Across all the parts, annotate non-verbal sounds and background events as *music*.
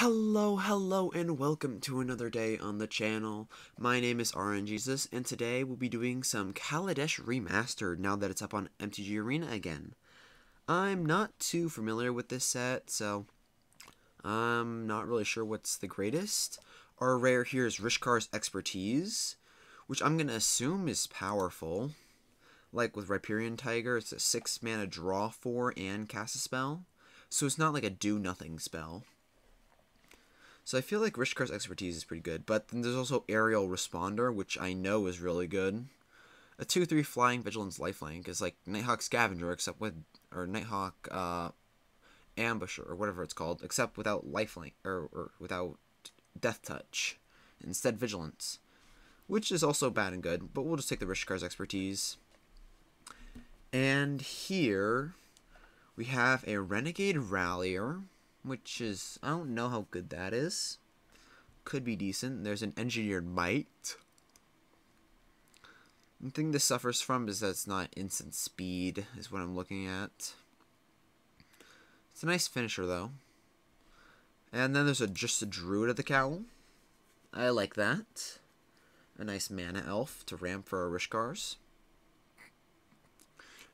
Hello, hello, and welcome to another day on the channel. My name is RNGesus, and today we'll be doing some Kaladesh Remastered now that it's up on MTG Arena again. I'm not too familiar with this set, so I'm not really sure what's the greatest. Our rare here is Rishkar's Expertise, which I'm going to assume is powerful. Like with Riparian Tiger, it's a 6 mana draw 4 and cast a spell. So it's not like a do-nothing spell. So I feel like Rishkar's expertise is pretty good, but then there's also Aerial Responder, which I know is really good. A 2-3 Flying Vigilance Lifelink is like Nighthawk Scavenger, except with, or Nighthawk uh, Ambusher, or whatever it's called, except without Lifelink, or, or without Death Touch. Instead, Vigilance. Which is also bad and good, but we'll just take the Rishkar's expertise. And here, we have a Renegade Rallier, which is, I don't know how good that is. Could be decent. There's an Engineered Might. The thing this suffers from is that it's not instant speed, is what I'm looking at. It's a nice finisher, though. And then there's a just a Druid of the Cowl. I like that. A nice mana elf to ramp for our Rishkars.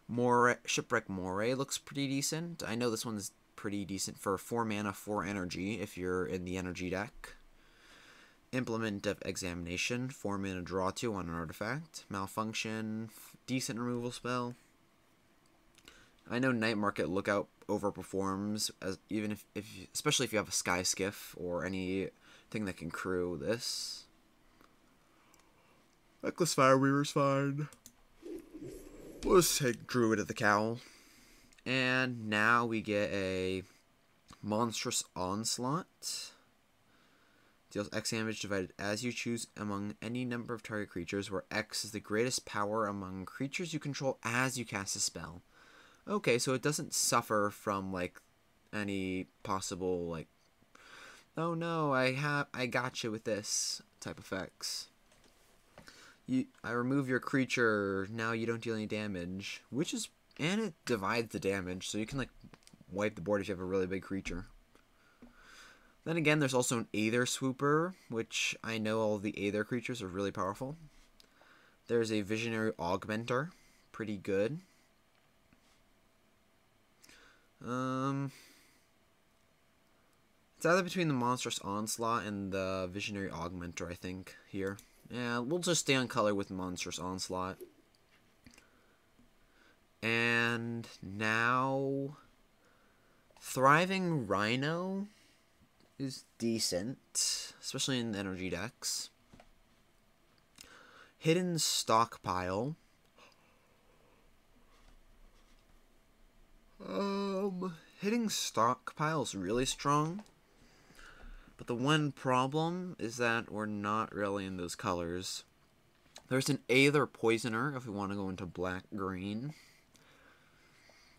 More Shipwreck Moray looks pretty decent. I know this one's pretty decent for 4 mana, 4 energy if you're in the energy deck. Implement of Examination, 4 mana draw 2 on an artifact. Malfunction, decent removal spell. I know Night Market Lookout overperforms, as even if, if especially if you have a Sky Skiff or anything that can crew this. Reckless Fire Weaver's fine. Just take Druid of the Cowl. And now we get a Monstrous Onslaught. Deals X damage divided as you choose among any number of target creatures, where X is the greatest power among creatures you control as you cast a spell. Okay, so it doesn't suffer from like any possible like oh no, I have I got you with this type effects. You I remove your creature, now you don't deal any damage, which is and it divides the damage, so you can like wipe the board if you have a really big creature. Then again, there's also an Aether Swooper, which I know all the Aether creatures are really powerful. There's a Visionary Augmenter, pretty good. Um, it's either between the Monstrous Onslaught and the Visionary Augmenter, I think, here. Yeah, we'll just stay on color with Monstrous Onslaught. And now, Thriving Rhino is decent, especially in the energy decks. Hidden Stockpile. Um, Hidden Stockpile is really strong. But the one problem is that we're not really in those colors. There's an Aether Poisoner if we want to go into black-green.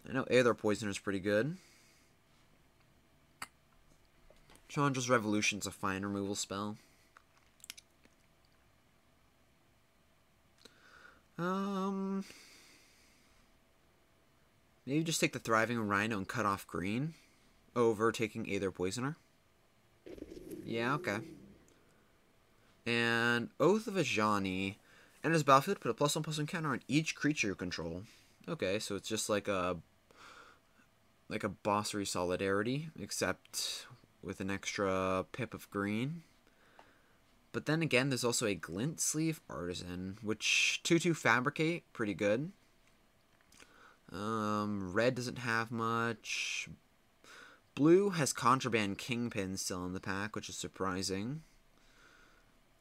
I know Aether Poisoner is pretty good. Chandra's Revolution's a fine removal spell. Um, maybe just take the Thriving Rhino and cut off green over taking Aether Poisoner. Yeah, okay. And Oath of Ajani. And as battlefield, put a plus one plus one counter on each creature you control. Okay, so it's just like a like a Basri's Solidarity, except with an extra pip of green. But then again, there's also a Glint Sleeve Artisan, which 2-2 Fabricate, pretty good. Um, red doesn't have much. Blue has Contraband Kingpin still in the pack, which is surprising.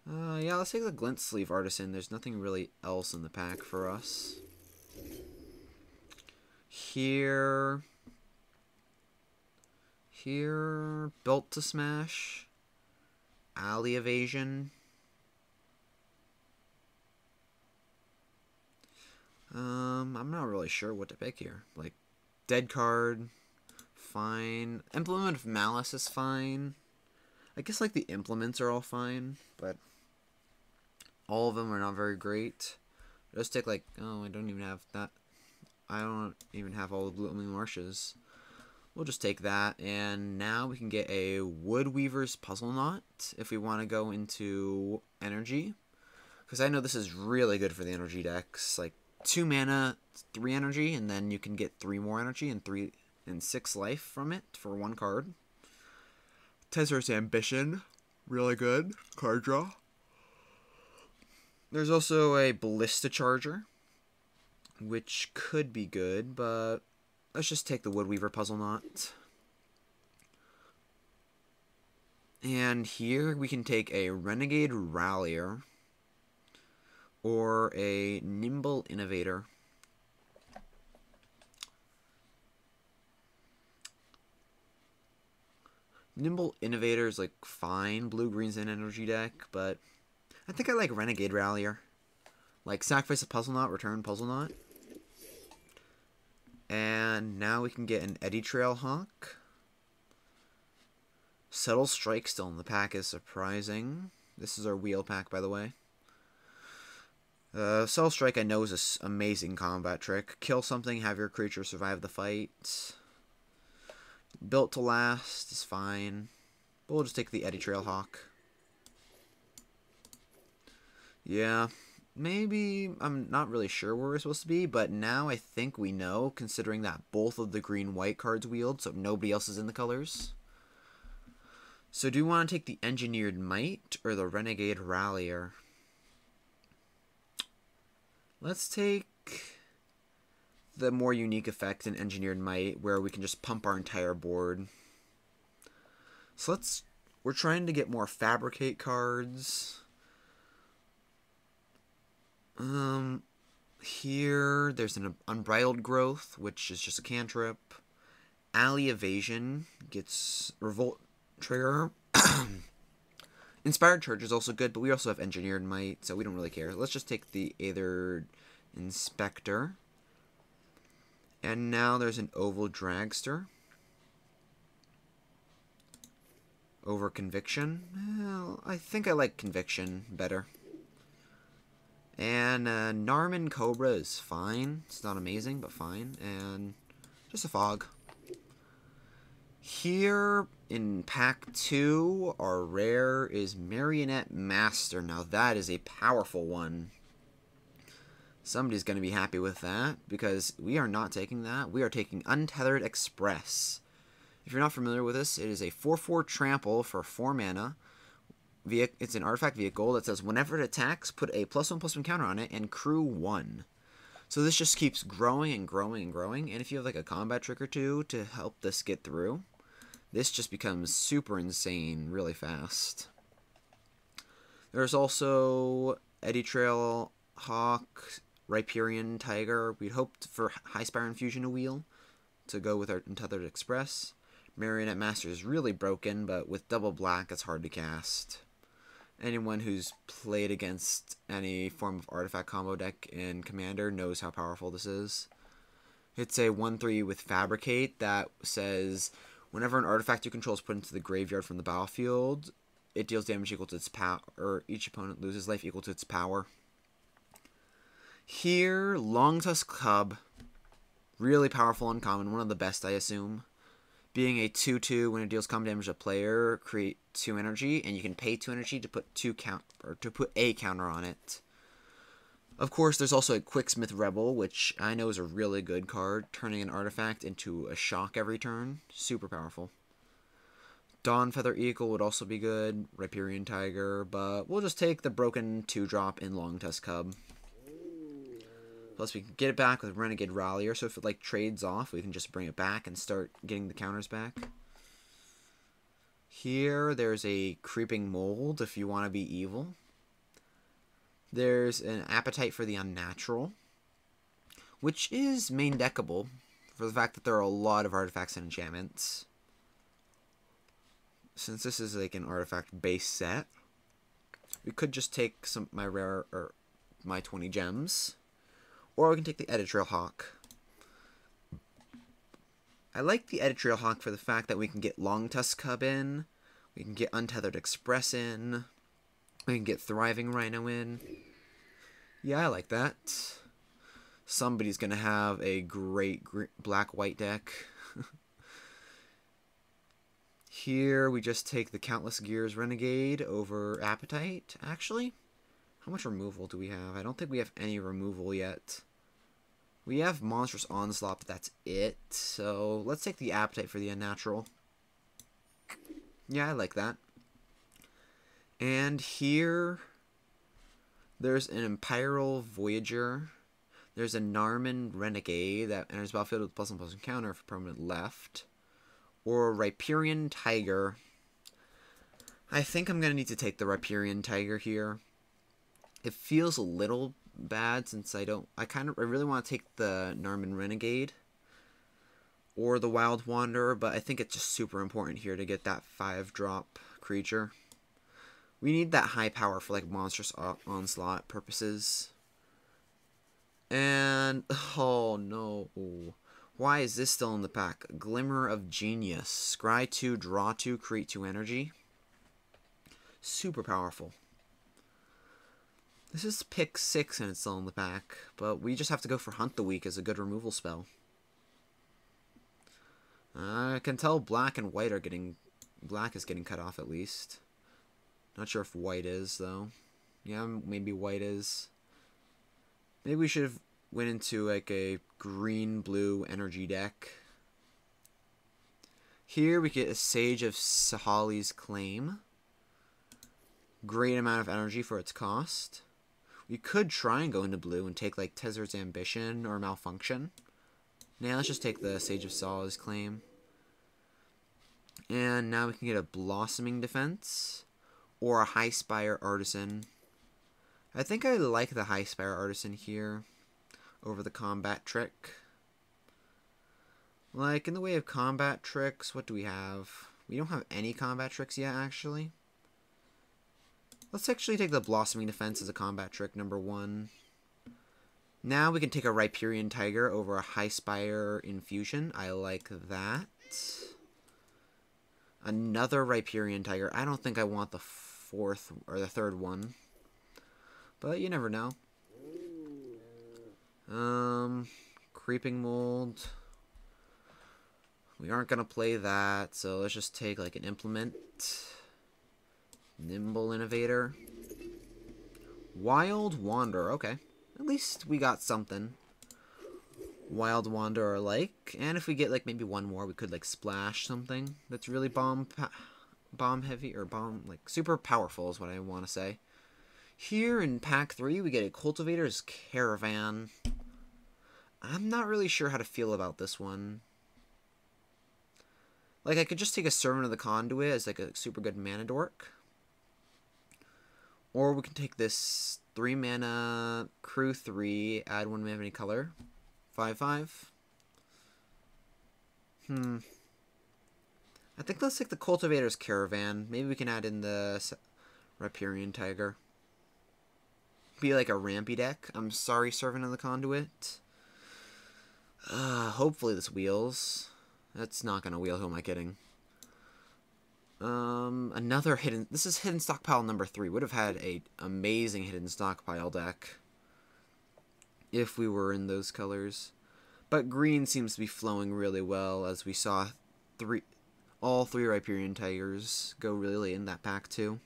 Uh, yeah, let's take the Glint Sleeve Artisan. There's nothing really else in the pack for us. Here... Here... Built to Smash. Alley Evasion. Um, I'm not really sure what to pick here. Like, Dead Card, fine. Implement of Malice is fine. I guess, like, the implements are all fine, but all of them are not very great. Just take, like, oh, I don't even have that. I don't even have all the Blooming Marshes. We'll just take that, and now we can get a Wood Weaver's Puzzle Knot if we want to go into energy. Because I know this is really good for the energy decks. Like, two mana, three energy, and then you can get three more energy and three and six life from it for one card. Tezzer's Ambition, really good card draw. There's also a Ballista Charger, which could be good, but let's just take the Woodweaver Puzzle Knot. And here we can take a Renegade Rallier or a Nimble Innovator. Nimble Innovator is like fine, blue green's and energy deck, but I think I like Renegade Rallier. Like sacrifice a puzzle knot, return Puzzleknot. And now we can get an Eddy Trail Hawk. Subtle Strike still in the pack is surprising. This is our wheel pack, by the way. Uh, Subtle Strike I know is an amazing combat trick. Kill something, have your creature survive the fight. Built to last is fine. But we'll just take the Eddy Trail Hawk. Yeah, maybe I'm not really sure where we're supposed to be, but now I think we know, considering that both of the green-white cards wield, so nobody else is in the colors. So do you want to take the Engineered Might or the Renegade Rallier? Let's take the more unique effect in Engineered Might, where we can just pump our entire board. So let's... We're trying to get more Fabricate cards. Um, here, there's an Unbridled Growth, which is just a cantrip. Alley Evasion gets Revolt Trigger. *coughs* Inspired Charge is also good, but we also have Engineered Might, so we don't really care. Let's just take the Aether Inspector. And now there's an Oval Dragster. Over Conviction. Well, I think I like Conviction better. And uh, Narnam Cobra is fine. It's not amazing, but fine. And just a fog. Here in pack 2, our rare is Marionette Master. Now that is a powerful one. Somebody's going to be happy with that, because we are not taking that. We are taking Untethered Express. If you're not familiar with this, it is a 4-4 trample for 4 mana it's an artifact vehicle that says whenever it attacks, put a plus one plus one counter on it and crew one. So this just keeps growing and growing and growing. And if you have like a combat trick or two to help this get through, this just becomes super insane really fast. There's also Eddy Trail Hawk, Riparian Tiger. We'd hoped for High Spire Infusion to wheel to go with our Untethered Express. Marionette Master is really broken, but with double black, it's hard to cast anyone who's played against any form of artifact combo deck in Commander knows how powerful this is. It's a 1-3 with Fabricate that says whenever an artifact you control is put into the graveyard from the battlefield, it deals damage equal to its power, or each opponent loses life equal to its power. Here, Longtusk Cub, really powerful uncommon, one of the best I assume being a 2-2 when it deals combat damage to a player, create 2 energy, and you can pay 2 energy to put two count or to put a counter on it. Of course, there's also a Quicksmith Rebel, which I know is a really good card, turning an artifact into a shock every turn. Super powerful. Dawnfeather Eagle would also be good, Riparian Tiger, but we'll just take the broken 2-drop in Long Longtusk Cub. Plus, we can get it back with Renegade Rallier, so if it, like, trades off, we can just bring it back and start getting the counters back. Here, there's a Creeping Mold, if you want to be evil. There's an Appetite for the Unnatural, which is main deckable, for the fact that there are a lot of artifacts and enchantments. Since this is, like, an artifact-based set, we could just take some my rare, or my 20 gems or we can take the Eddy Hawk. I like the Eddy Hawk for the fact that we can get Longtusk Cub in, we can get Untethered Express in, we can get Thriving Rhino in. Yeah, I like that. Somebody's going to have a great black-white deck. *laughs* Here we just take the Countless Gears Renegade over Appetite, actually. How much removal do we have? I don't think we have any removal yet. We have Monstrous Onslaught, but that's it. So let's take the Appetite for the Unnatural. Yeah, I like that. And here, there's an Imperial Voyager. There's a Narnam Renegade that enters battlefield with plus one plus one counter for permanent left. Or a Riparian Tiger. I think I'm going to need to take the Riparian Tiger here. It feels a little bad since I don't... I kind of... I really want to take the Narnam Renegade. Or the Wild Wanderer, but I think it's just super important here to get that 5-drop creature. We need that high power for like monstrous onslaught purposes. And *laughs* oh no. Why is this still in the pack? Glimmer of Genius. Scry 2, draw 2, create 2 energy. Super powerful. This is pick 6 and it's still in the pack, but we just have to go for Hunt the Weak as a good removal spell. I can tell black and white are getting... Black is getting cut off at least. Not sure if white is, though. Yeah, maybe white is. Maybe we should have went into, like, a green-blue energy deck. Here we get a Sage of Sahali's Claim. Great amount of energy for its cost. We could try and go into blue and take, like, Tezzer's Ambition or Malfunction. Now let's just take the Sage of Sahali's Claim. And now we can get a Blossoming Defense or a High Spire Artisan. I think I like the High Spire Artisan here over the Combat Trick. Like, in the way of combat tricks, what do we have? We don't have any combat tricks yet, actually. Let's actually take the Blossoming Defense as a combat trick, number one. Now we can take a Riparian Tiger over a High Spire Infusion. I like that. Another Riparian Tiger. I don't think I want the fourth or the third one. But you never know. Um, Creeping Mold. We aren't going to play that, so let's just take like an Implement. Nimble Innovator. Wild Wander, okay. At least we got something. Wild Wanderer like. And if we get like maybe one more, we could like splash something that's really bomb bomb heavy or bomb like super powerful is what I want to say. Here in pack 3, we get a Cultivator's Caravan. I'm not really sure how to feel about this one. Like, I could just take a Servant of the Conduit as, like, a super good mana dork. Or we can take this 3 mana, crew 3, add 1 mana of any color. 5 5. Hmm. I think let's take the Cultivator's Caravan. Maybe we can add in the Riparian Tiger. Be like a rampy deck. I'm sorry, Servant of the Conduit. Uh, hopefully this wheels. That's not gonna wheel, who am I kidding? Um, another hidden... This is Hidden Stockpile number three. Would have had a amazing Hidden Stockpile deck. If we were in those colors. But green seems to be flowing really well, as we saw three all three Riparian Tigers go really late in that pack too.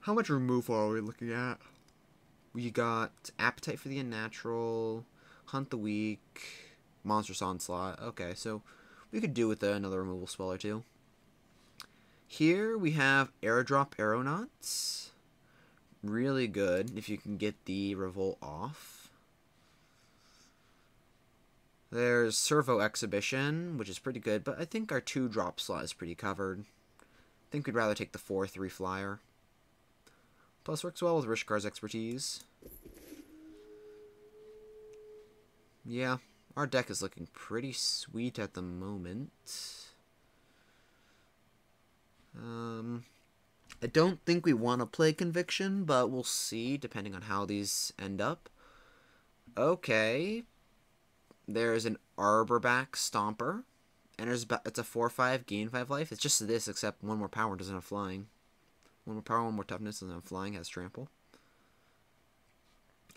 How much removal are we looking at? We got Appetite for the Unnatural, Hunt the Weak, Monstrous Onslaught. Okay, so we could do with another removal spell or two. Here we have Airdrop Aeronauts. Really good if you can get the Revolt off. There's Servo Exhibition, which is pretty good, but I think our two drop slot is pretty covered. I think we'd rather take the 4-3 flyer. Plus works well with Rishkar's expertise. Yeah, our deck is looking pretty sweet at the moment. Um, I don't think we want to play Conviction, but we'll see depending on how these end up. Okay, there's an Arborback Stomper. And there's it's a 4-5, gain 5 life. It's just this, except one more power doesn't have flying. One more power, one more toughness, doesn't have flying, has trample.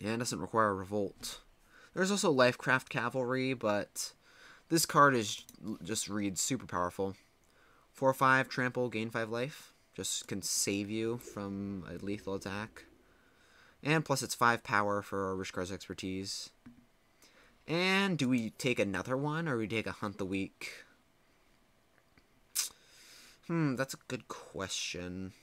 And doesn't require a revolt. There's also Lifecraft Cavalry, but this card is just reads super powerful. 4 5 trample, gain 5 life. Just can save you from a lethal attack. And plus it's 5 power for Rishkar's expertise. And do we take another one or we take a Hunt the Weak? Hmm, that's a good question.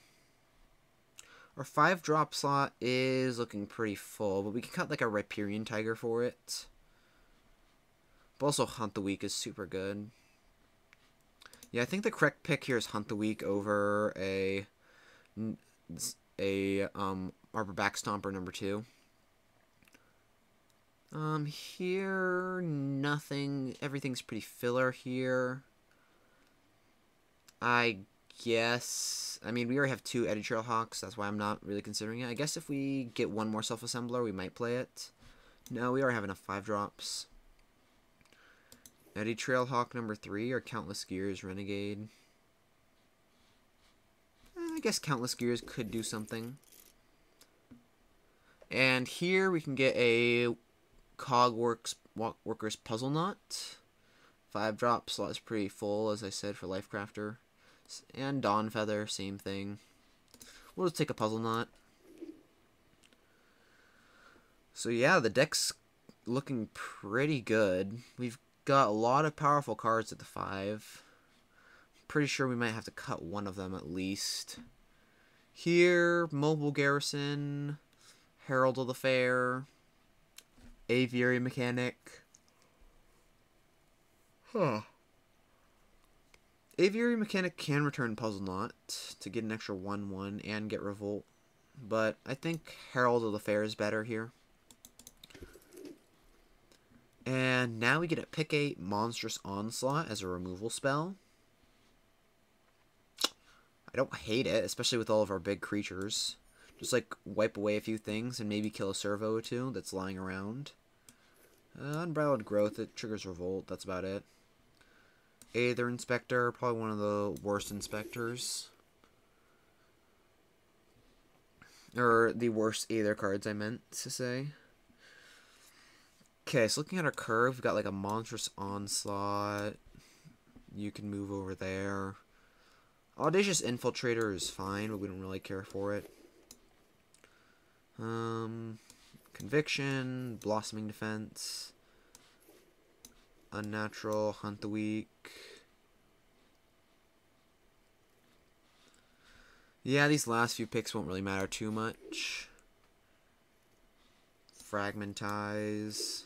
Our 5 drop slot is looking pretty full, but we can cut like a Riparian Tiger for it. But also Hunt the Weak is super good. Yeah, I think the correct pick here is Hunt the Weak over a a um Arbor Backstomper number two. Um, here, nothing, everything's pretty filler here. I guess, I mean, we already have two Eddy Trailhawks, that's why I'm not really considering it. I guess if we get one more Self-Assembler, we might play it. No, we already have enough 5 drops. Eddy Trailhawk number 3 or Countless Gears Renegade. Eh, I guess Countless Gears could do something. And here we can get a Cogworks Workers Puzzle Knot. Five drop slot is pretty full, as I said, for Lifecrafter. And Dawn Feather, same thing. We'll just take a Puzzle Knot. So yeah, the deck's looking pretty good. We've got a lot of powerful cards at the 5. Pretty sure we might have to cut one of them at least. Here, Mobile Garrison, Herald of the Fair, Aviary Mechanic. Huh. Aviary Mechanic can return Puzzle Knot to get an extra 1-1 and get Revolt. But I think Herald of the Fair is better here. And now we get a pick a Monstrous Onslaught as a removal spell. I don't hate it, especially with all of our big creatures. Just like wipe away a few things and maybe kill a servo or two that's lying around. Uh, unbridled growth, it triggers revolt, that's about it. Aether Inspector, probably one of the worst inspectors. Or the worst Aether cards I meant to say. Okay, so looking at our curve, we've got like a monstrous onslaught. You can move over there. Audacious Infiltrator is fine, but we don't really care for it. Um, Conviction, Blossoming Defense, Unnatural, Hunt the Weak. Yeah, these last few picks won't really matter too much. Fragmentize.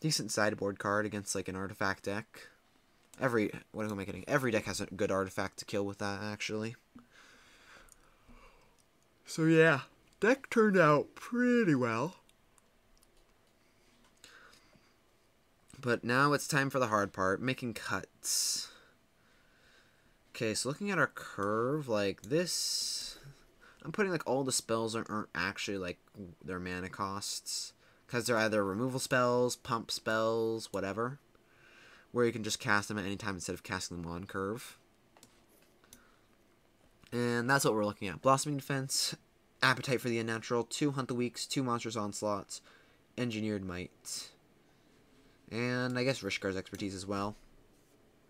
Decent sideboard card against like an artifact deck. Every what am I getting? Every deck has a good artifact to kill with that actually. So yeah deck turned out pretty well. But now it's time for the hard part, making cuts. Okay, so looking at our curve, like this, I'm putting like all the spells aren't, aren't actually like their mana costs. Because they're either removal spells, pump spells, whatever. Where you can just cast them at any time instead of casting them on curve. And that's what we're looking at. Blossoming Defense, Appetite for the Unnatural, two Hunt the Weaks, two Monstrous Onslaughts, Engineered Might. And I guess Rishkar's expertise as well.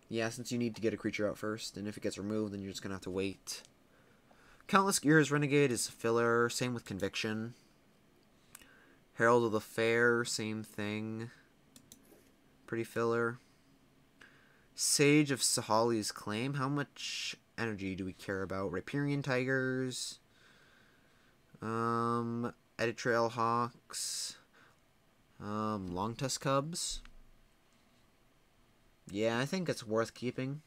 Yeah, since you need to get a creature out first, and if it gets removed, then you're just going to have to wait. Countless Gears Renegade is filler, same with Conviction. Herald of the Fair, same thing. Pretty filler. Sage of Sahali's Claim, how much energy do we care about? Riparian Tigers, um, Eddy Trailhawks. Um, Longtusk Cubs. Yeah, I think it's worth keeping.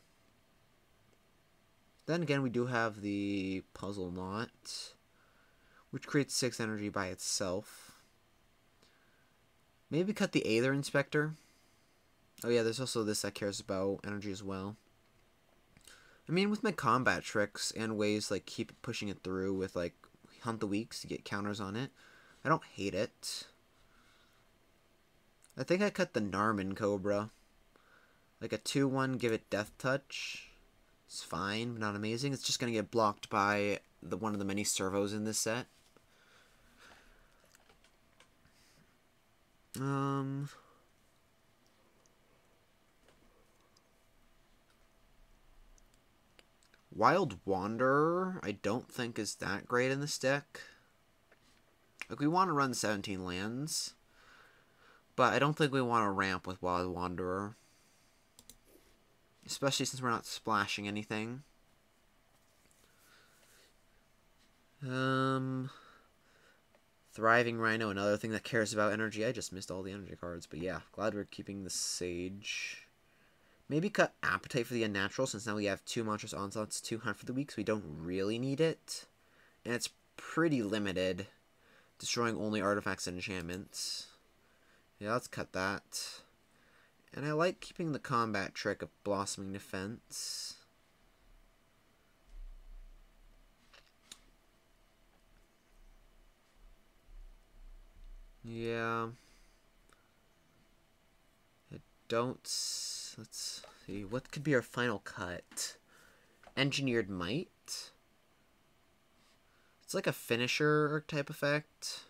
Then again, we do have the Puzzle Knot, which creates 6 energy by itself. Maybe cut the Aether Inspector. Oh yeah, there's also this that cares about energy as well. I mean, with my combat tricks and ways like keep pushing it through with like hunt the weaks to get counters on it. I don't hate it. I think I cut the Narnam Cobra. Like a 2-1, give it Death Touch. It's fine, but not amazing. It's just going to get blocked by the one of the many servos in this set. Um... Wild Wanderer, I don't think is that great in this deck. Like, we want to run 17 lands, but I don't think we want to ramp with Wild Wanderer. Especially since we're not splashing anything. Um, Thriving Rhino, another thing that cares about energy. I just missed all the energy cards, but yeah, glad we're keeping the Sage. Maybe cut Appetite for the Unnatural, since now we have two Monstrous Onslaughts, two Hunt for the weak, so we don't really need it. And it's pretty limited, destroying only artifacts and enchantments. Yeah, let's cut that. And I like keeping the combat trick of Blossoming Defense. Yeah. I don't let's see, what could be our final cut? Engineered Might? It's like a finisher type effect,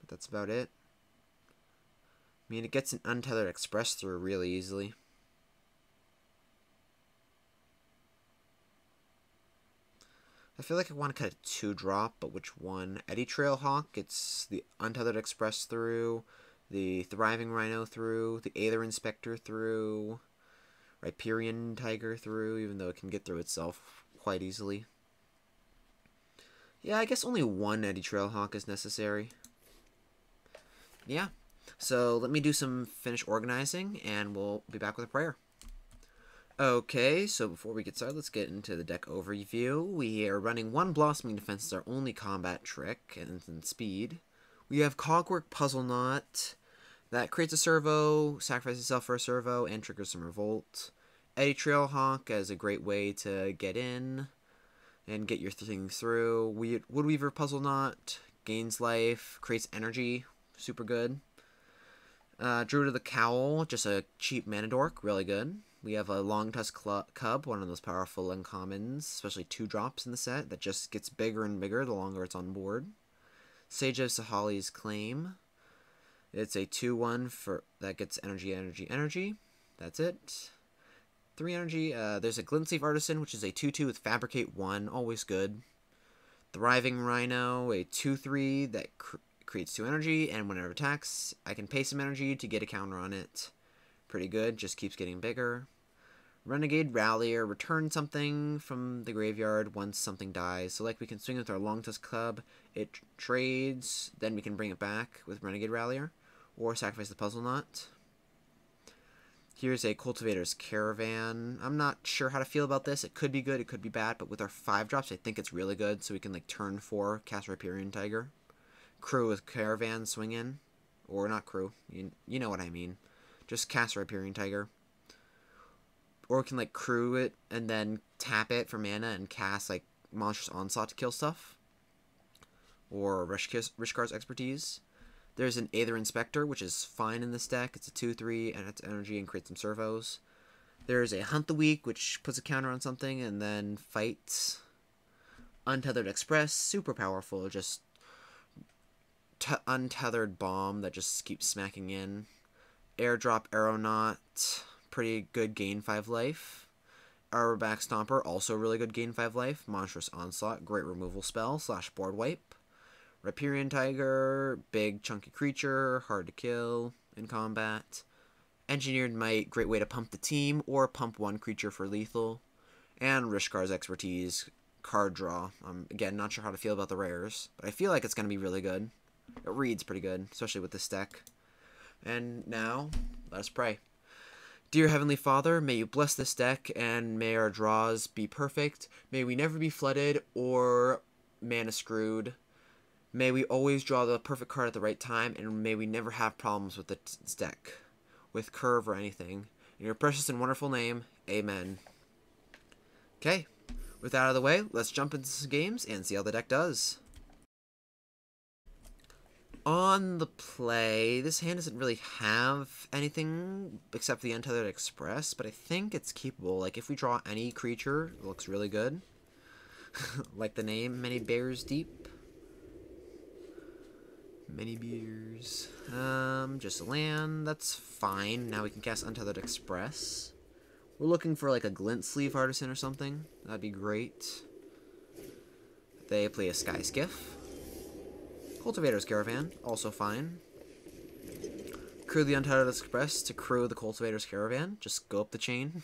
but that's about it. I mean, it gets an untethered express through really easily. I feel like I want to cut a two drop, but which one? Eddy Trailhawk, it's the untethered express through, the Thriving Rhino through, the Aether Inspector through, Riparian Tiger through, even though it can get through itself quite easily. Yeah, I guess only one Eddy Trailhawk is necessary. Yeah, so let me do some finish organizing, and we'll be back with a prayer. Okay, so before we get started, let's get into the deck overview. We are running one Blossoming Defense as our only combat trick, and speed. We have Cogwork Puzzle Knot, that creates a servo, sacrifices itself for a servo, and triggers some revolt. Eddy Trailhawk as a great way to get in and get your thing through. We Woodweaver Puzzle Knot gains life, creates energy, super good. Uh, Druid of the Cowl, just a cheap mana dork, really good. We have a Longtusk Cub, one of those powerful uncommons, especially two drops in the set, that just gets bigger and bigger the longer it's on board. Sage of Saahali's Claim, it's a 2-1 for that gets energy, energy, energy. That's it. 3 energy. Uh, there's a Glintsleeve Artisan, which is a 2-2 with Fabricate 1. Always good. Thriving Rhino, a 2-3 that cr creates 2 energy, and whenever it attacks, I can pay some energy to get a counter on it. Pretty good, just keeps getting bigger. Renegade Rallier, return something from the graveyard once something dies. So like we can swing with our Long Longtusk Cub, it trades, then we can bring it back with Renegade Rallier or sacrifice the puzzle knot. Here's a Cultivator's Caravan. I'm not sure how to feel about this. It could be good, it could be bad, but with our 5 drops, I think it's really good, so we can, like, turn 4, cast Riparian Tiger. Crew with Caravan, swing in. Or not crew, you, you know what I mean. Just cast Riparian Tiger. Or can, like, crew it, and then tap it for mana and cast, like, Monstrous Onslaught to kill stuff. Or Rishkar's Expertise. There's an Aether Inspector, which is fine in this deck. It's a 2-3, and it's energy and creates some servos. There's a Hunt the Weak, which puts a counter on something, and then fights. Untethered Express, super powerful, just untethered bomb that just keeps smacking in. Airdrop Aeronaut, pretty good gain 5 life. Arborback Stomper, also really good gain 5 life. Monstrous Onslaught, great removal spell, slash board wipe. Riparian Tiger, big chunky creature, hard to kill in combat. Engineered Might, great way to pump the team, or pump one creature for lethal. And Rishkar's Expertise, card draw. I'm, again, not sure how to feel about the rares, but I feel like it's going to be really good. It reads pretty good, especially with this deck. And now, let us pray. Dear Heavenly Father, may you bless this deck, and may our draws be perfect. May we never be flooded or mana screwed. May we always draw the perfect card at the right time, and may we never have problems with this deck, with curve or anything. In your precious and wonderful name, amen. Okay, with that out of the way, let's jump into some games and see how the deck does. On the play, this hand doesn't really have anything except the Untethered Express, but I think it's capable. Like, if we draw any creature, it looks really good. *laughs* like the name, Many Bears Deep. Many Bears. Um, just land. That's fine. Now we can cast Untethered Express. We're looking for like a glint sleeve artisan or something. That'd be great. They play a sky skiff. Cultivator's Caravan, also fine. Crew the Untethered Express to crew the Cultivator's Caravan. Just go up the chain.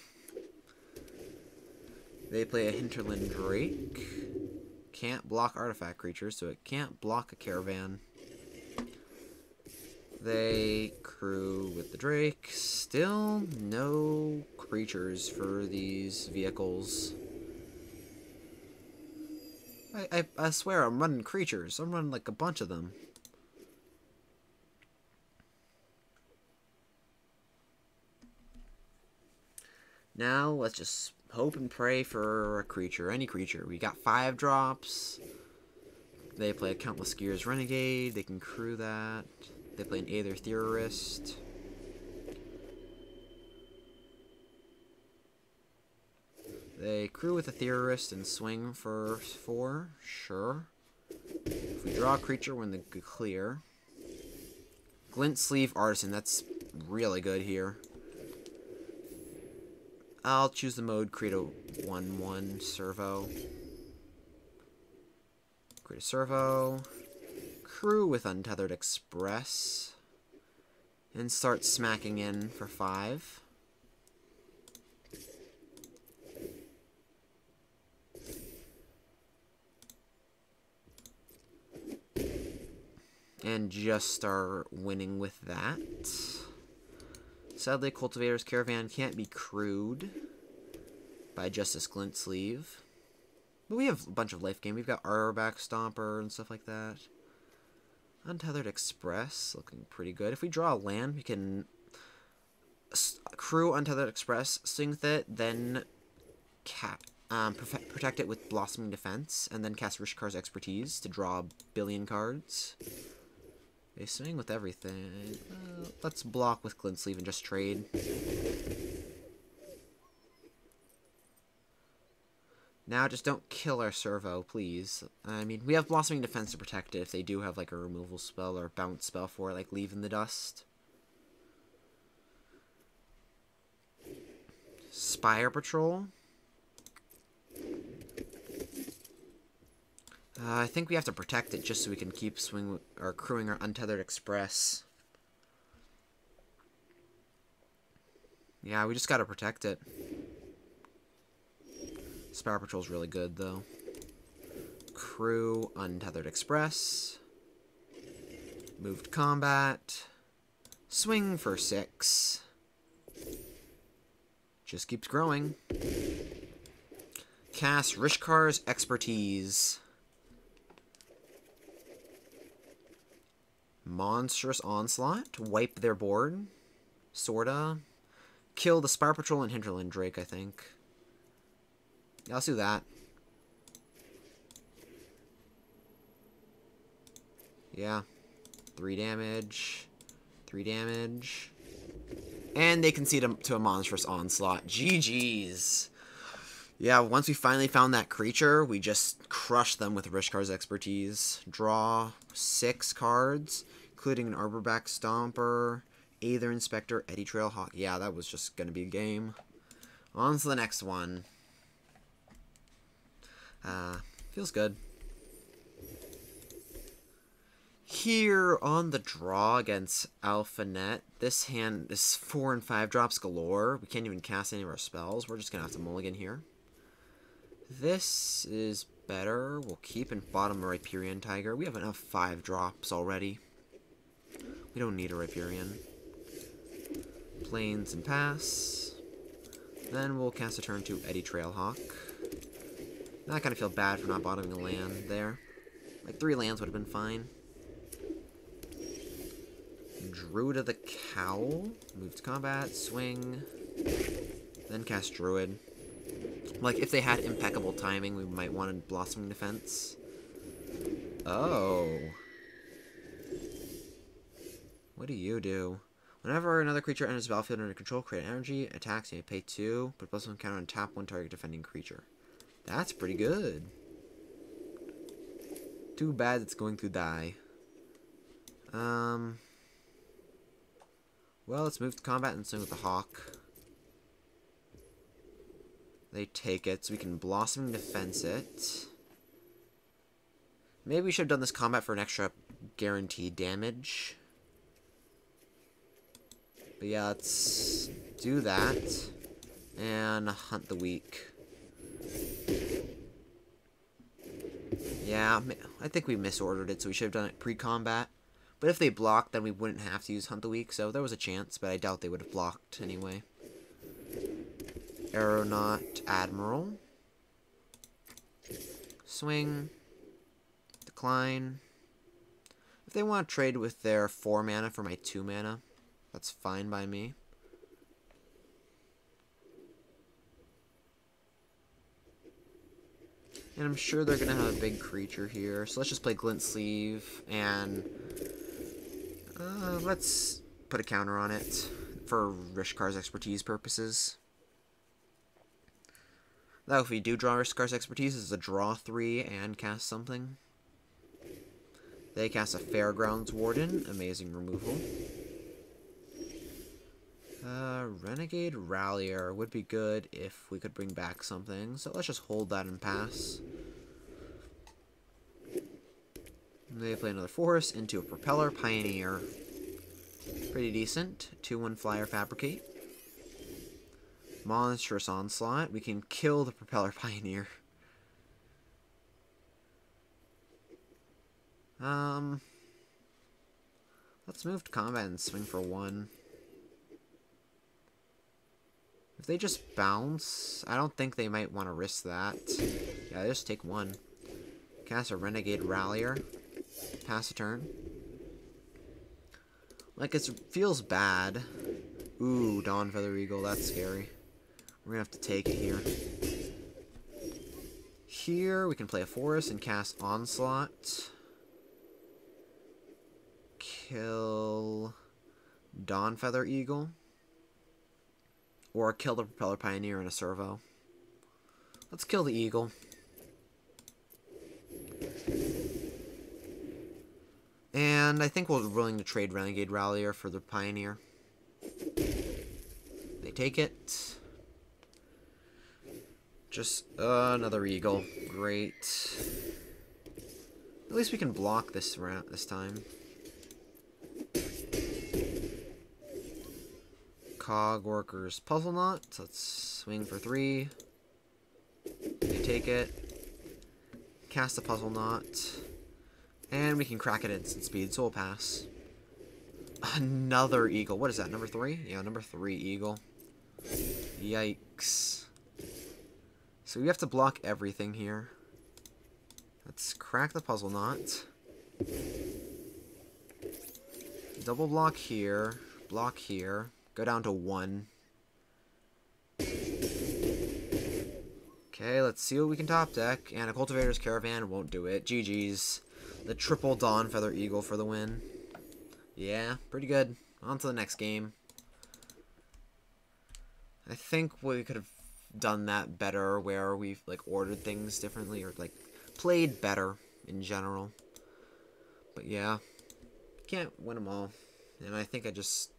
They play a Hinterland Drake. Can't block artifact creatures, so it can't block a caravan. They crew with the Drake. Still no creatures for these vehicles. I, I, I swear I'm running creatures. I'm running like a bunch of them. Now, let's just hope and pray for a creature. Any creature. We got five drops. They play a Countless Gears Renegade. They can crew that. They play an Aether Theorist. They crew with a Theorist and swing for four. Sure. If we draw a creature, when the clear. Glint Sleeve Artisan. That's really good here. I'll choose the mode, create a 1-1 servo. Create a servo. Crew with Untethered Express. And start smacking in for 5. And just start winning with that. Sadly, Cultivator's Caravan can't be crewed by Justice Glint Sleeve. But we have a bunch of life game. We've got Arborback Stomper and stuff like that. Untethered Express, looking pretty good. If we draw a land, we can crew Untethered Express, with it, then cap, um, protect it with Blossoming Defense, and then cast Rishkar's Expertise to draw a billion cards. They swing with everything. Uh, let's block with Glint Sleeve and just trade. Now just don't kill our servo, please. I mean, we have Blossoming Defense to protect it if they do have like a removal spell or bounce spell for it, like Leave in the Dust. Spire Patrol. Uh, I think we have to protect it just so we can keep swing or crewing our untethered express. Yeah, we just gotta protect it. Spire Patrol's really good, though. Crew, Untethered Express. Moved Combat. Swing for six. Just keeps growing. Cast Rishkar's Expertise. Monstrous Onslaught to wipe their board. Sorta. Kill the Spire Patrol and Hinterland Drake, I think. Yeah, let's do that. Yeah. Three damage. Three damage. And they concede to a monstrous onslaught. GG's. Yeah, once we finally found that creature, we just crushed them with Rishkar's expertise. Draw six cards, including an Arborback Stomper, Aether Inspector, Eddy Trailhawk. Yeah, that was just going to be a game. On to the next one. Uh, feels good. Here on the draw against Alphanet, this hand is 4 and 5 drops galore. We can't even cast any of our spells. We're just going to have to mulligan here. This is better. We'll keep in bottom Riparian Tiger. We have enough 5 drops already. We don't need a Riparian. Plains and pass. Then we'll cast a turn to Eddy Trailhawk. I kind of feel bad for not bottoming the land there. Like, three lands would have been fine. Druid of the Cowl. Move to combat, swing. Then cast Druid. Like, if they had impeccable timing, we might want a Blossoming Defense. Oh. What do you do? Whenever another creature enters the battlefield under control, create energy, attacks, you pay two, put plus one counter on tap one target defending creature. That's pretty good. Too bad it's going to die. Um. Well, let's move to combat and swing with the Hawk. They take it, so we can Blossoming Defense it. Maybe we should have done this combat for an extra guaranteed damage. But yeah, let's do that. And hunt the weak. Yeah, I think we misordered it, so we should have done it pre-combat. But if they blocked, then we wouldn't have to use Hunt the Weak, so there was a chance, but I doubt they would have blocked anyway. Aeronaut Admiral. Swing. Decline. If they want to trade with their 4 mana for my 2 mana, that's fine by me. And I'm sure they're going to have a big creature here. So let's just play Glint Sleeve. And uh, let's put a counter on it for Rishkar's expertise purposes. Now, if we do draw Rishkar's expertise, is a draw 3 and cast something. They cast a Fairgrounds Warden. Amazing removal. Renegade Rallier would be good if we could bring back something. So let's just hold that and pass. They play another Forest into a Propeller Pioneer. Pretty decent. 2-1 Flyer Fabricate. Monstrous Onslaught. We can kill the Propeller *laughs* Pioneer. Um, let's move to combat and swing for one. If they just bounce, I don't think they might want to risk that. Yeah, just take one. Cast a Renegade Rallier. Pass a turn. Like, it feels bad. Ooh, Dawnfeather Eagle, that's scary. We're gonna have to take it here. Here, we can play a Forest and cast Onslaught. Kill Dawnfeather Eagle. Or kill the Propeller Pioneer in a servo. Let's kill the Eagle. And I think we're willing to trade Renegade Rallier for the Pioneer. They take it. Just uh, another Eagle. Great. At least we can block this round this time. Cogworker's Puzzleknot. So let's swing for three. They take it. Cast a Puzzle Knot. And we can crack it instant speed, so we'll pass. Another Eagle. What is that, number three? Yeah, number three Eagle. Yikes. So we have to block everything here. Let's crack the Puzzle Knot. Double block here. Block here. Go down to one. Okay, let's see what we can top deck. And a Cultivator's Caravan won't do it. GG's. The triple Dawnfeather Eagle for the win. Yeah, pretty good. On to the next game. I think we could have done that better where we've like ordered things differently or like played better in general. But yeah, can't win them all. And I think I just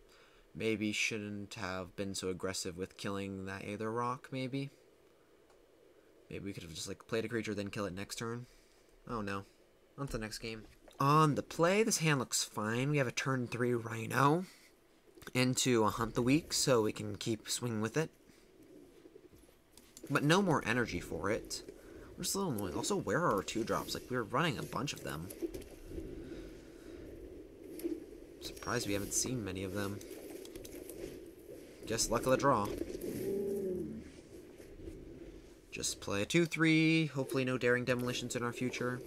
maybe shouldn't have been so aggressive with killing that Aether Rock, maybe. Maybe we could have just like played a creature then kill it next turn. Oh no. On to the next game. On the play, this hand looks fine. We have a turn 3 Rhino into a Hunt the Weak, so we can keep swinging with it. But no more energy for it. We're just a little annoying. Also, where are our two drops? Like, we were running a bunch of them. Surprised we haven't seen many of them. Guess luck of the draw. Just play a 2-3. Hopefully no daring demolitions in our future.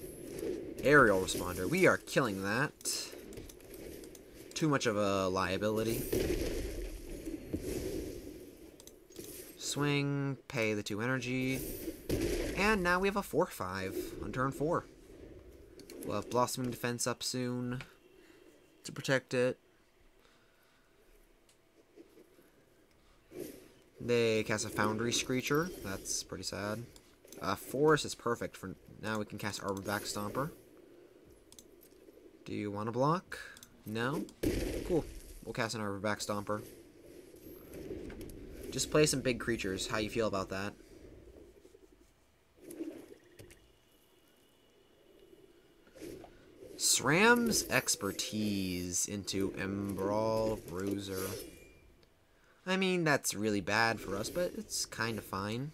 Aerial responder. We are killing that. Too much of a liability. Swing, pay the 2 energy. And now we have a 4-5 on turn 4. We'll have Blossoming Defense up soon to protect it. They cast a Foundry Screecher. That's pretty sad. Uh, Forest is perfect for now. We can cast Arborback Stomper. Do you want to block? No? Cool. We'll cast an Arborback Stomper. Just play some big creatures. How you feel about that? Sram's expertise into Embraal Bruiser. I mean, that's really bad for us, but it's kind of fine.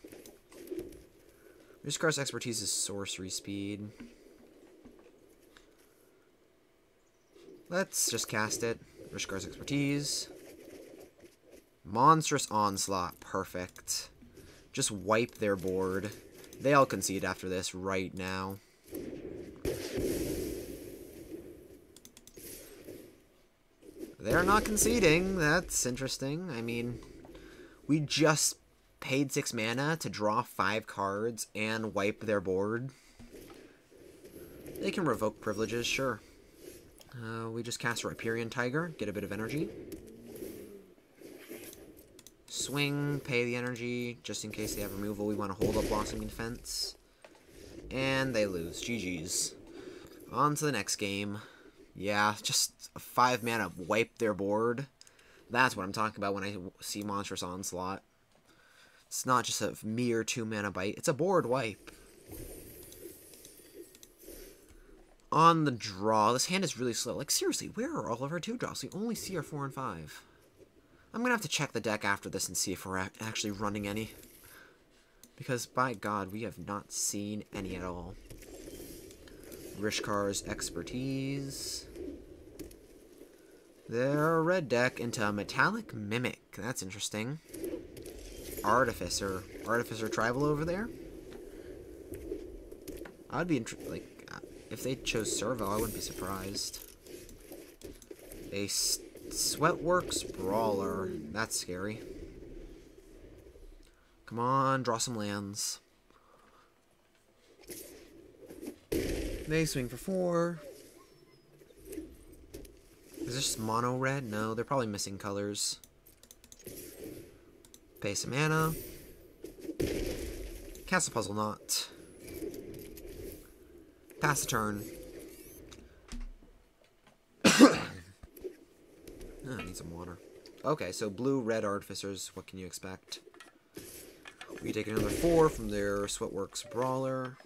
Rishkar's expertise is sorcery speed. Let's just cast it. Rishkar's expertise. Monstrous Onslaught. Perfect. Just wipe their board. They all concede after this right now. They're not conceding. That's interesting. I mean, we just paid six mana to draw five cards and wipe their board. They can revoke privileges, sure. Uh, we just cast Riparian Tiger, get a bit of energy. Swing, pay the energy, just in case they have removal. We want to hold up Blossoming Defense. And they lose. GG's. On to the next game. Yeah, just a five mana wipe their board. That's what I'm talking about when I see Monstrous Onslaught. It's not just a mere two mana bite, it's a board wipe. On the draw, this hand is really slow. Like, seriously, where are all of our two draws? We only see our four and five. I'm gonna have to check the deck after this and see if we're actually running any. Because, by God, we have not seen any at all. Rishkar's expertise. Their red deck into a Metallic Mimic. That's interesting. Artificer. Artificer Tribal over there? I'd be like, uh, if they chose Serval, I wouldn't be surprised. A Sweatworks Brawler. That's scary. Come on, draw some lands. They swing for four. Is this mono red? No, they're probably missing colors. Pay some mana. Cast a puzzle knot. Pass the turn. oh, *coughs* I need some water. Okay, so blue, red artificers. What can you expect? We take another four from their Sweatworks Brawler.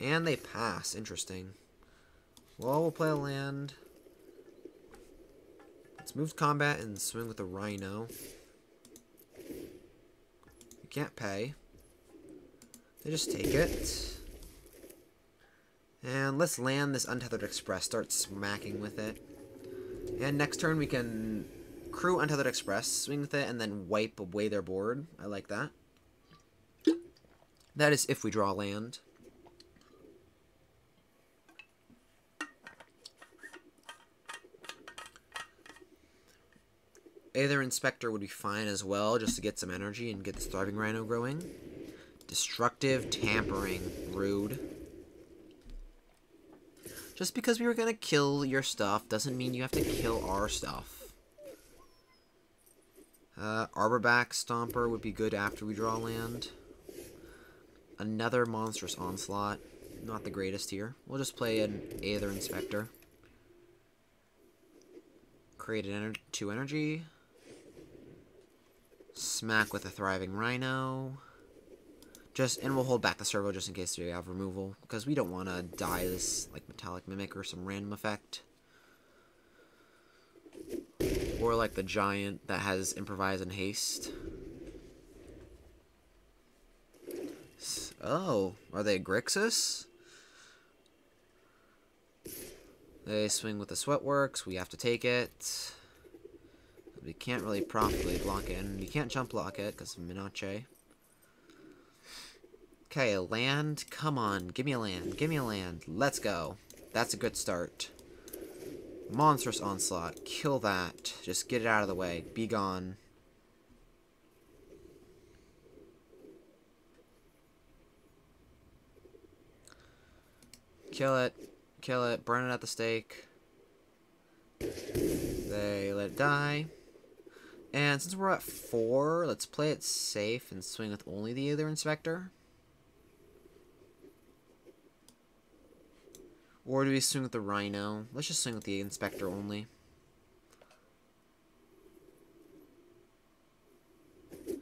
And they pass. Interesting. Well, we'll play a land. Let's move to combat and swing with the Rhino. You can't pay. They just take it. And let's land this Untethered Express. Start smacking with it. And next turn we can crew Untethered Express, swing with it, and then wipe away their board. I like that. That is if we draw land. Aether Inspector would be fine as well, just to get some energy and get the Thriving Rhino growing. Destructive Tampering. Rude. Just because we were going to kill your stuff doesn't mean you have to kill our stuff. Uh, Arborback Stomper would be good after we draw land. Another Monstrous Onslaught. Not the greatest here. We'll just play an Aether Inspector. Create an ener two energy. Smack with a Thriving Rhino. Just And we'll hold back the servo just in case we have removal. Because we don't want to die this like Metallic Mimic or some random effect. Or like the Giant that has Improvise and Haste. Oh, are they Grixis? They swing with the Sweatworks. We have to take it. We can't really properly block it, and you can't jump block it because of menace. Okay, land. Come on, give me a land. Give me a land. Let's go. That's a good start. Monstrous Onslaught. Kill that. Just get it out of the way. Be gone. Kill it. Kill it. Burn it at the stake. They let it die. And since we're at four, let's play it safe and swing with only the other Inspector. Or do we swing with the Rhino? Let's just swing with the Inspector only.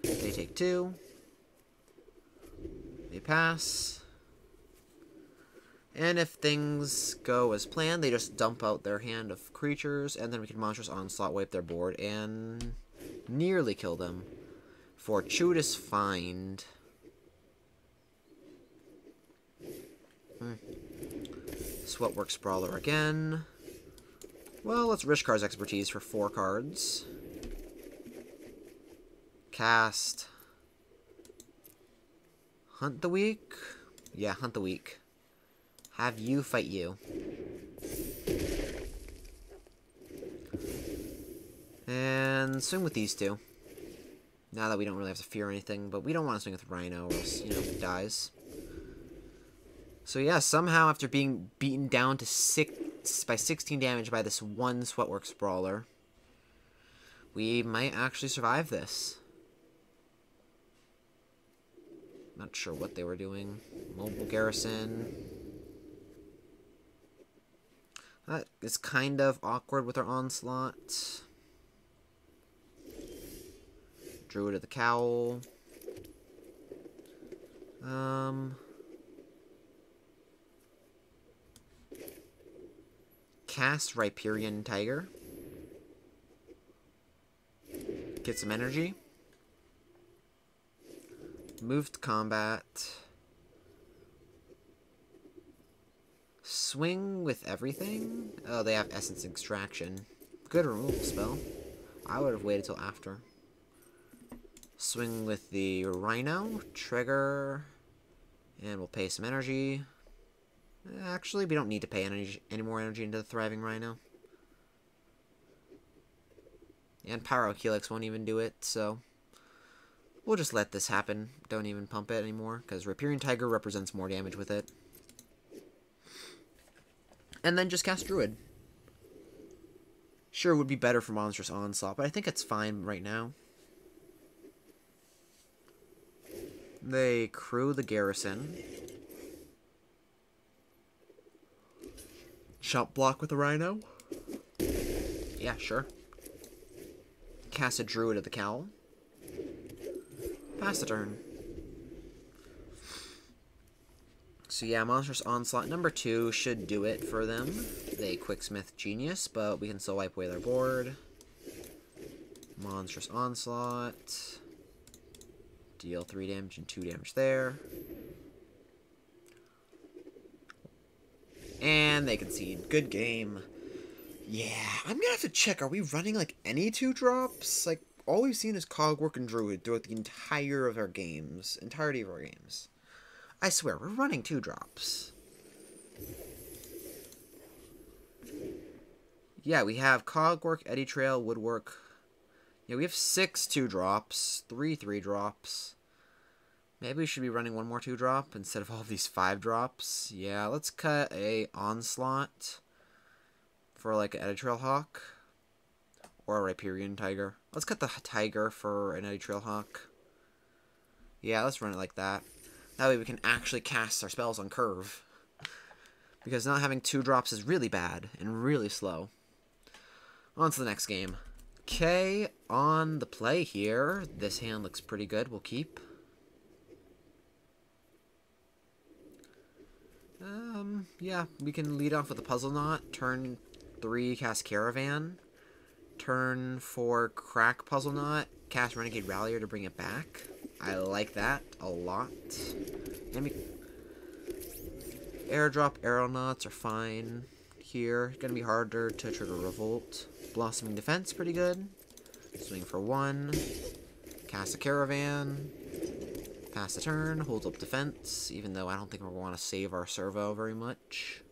They take two. They pass. And if things go as planned, they just dump out their hand of creatures, and then we can Monstrous Onslaught wipe their board and nearly kill them. Fortuitous Find. Hmm. Sweatworks Brawler again. Well, let's Rishkar's Expertise for four cards. Cast. Hunt the Weak? Yeah, Hunt the Weak. Have you fight you. And swing with these two. Now that we don't really have to fear anything, but we don't want to swing with Rhino or else, you know, dies. So yeah, somehow after being beaten down to six by 16 damage by this one Sweatworks Brawler, we might actually survive this. Not sure what they were doing. Mobile Garrison. That is kind of awkward with our onslaught. Druid of the Cowl. Um. Cast Riparian Tiger. Get some energy. Moved combat. Swing with everything? Oh, they have Essence Extraction. Good removal spell. I would have waited till after. Swing with the Rhino. Trigger. And we'll pay some energy. Actually, we don't need to pay any, any more energy into the Thriving Rhino. And Pyro Helix won't even do it, so... We'll just let this happen. Don't even pump it anymore, because Riparian Tiger represents more damage with it and then just cast Druid. Sure, would be better for Monstrous Onslaught, but I think it's fine right now. They crew the garrison. Chump block with a rhino? Yeah, sure. Cast a druid of the cowl. Pass the turn. So yeah, Monstrous Onslaught number two should do it for them. They Quicksmith Genius, but we can still wipe away their board. Monstrous Onslaught. Deal 3 damage and 2 damage there. And they concede. Good game. Yeah, I'm gonna have to check. Are we running, like, any two drops? Like, all we've seen is Cogwork and Druid throughout the entire of our games. Entirety of our games. I swear, we're running two drops. Yeah, we have Cogwork, Eddy Trail, Woodwork. Yeah, we have six two drops, three three drops. Maybe we should be running one more two drop instead of all of these five drops. Yeah, let's cut a Onslaught for like an Eddy Trailhawk or a Riparian Tiger. Let's cut the Tiger for an Eddy Trailhawk. Yeah, let's run it like that. That way we can actually cast our spells on curve. Because not having two drops is really bad and really slow. On to the next game. Okay, on the play here. This hand looks pretty good. We'll keep. Um, yeah, we can lead off with a Puzzle Knot. Turn 3, cast Caravan. Turn 4, crack Puzzle Knot. Cast Renegade Rallier to bring it back. I like that a lot. Let me... Airdrop Aeronauts are fine here. Gonna be harder to trigger Revolt. Blossoming Defense, pretty good. Swing for one. Cast a Caravan. Pass a turn. Hold up Defense, even though I don't think we want to save our servo very much.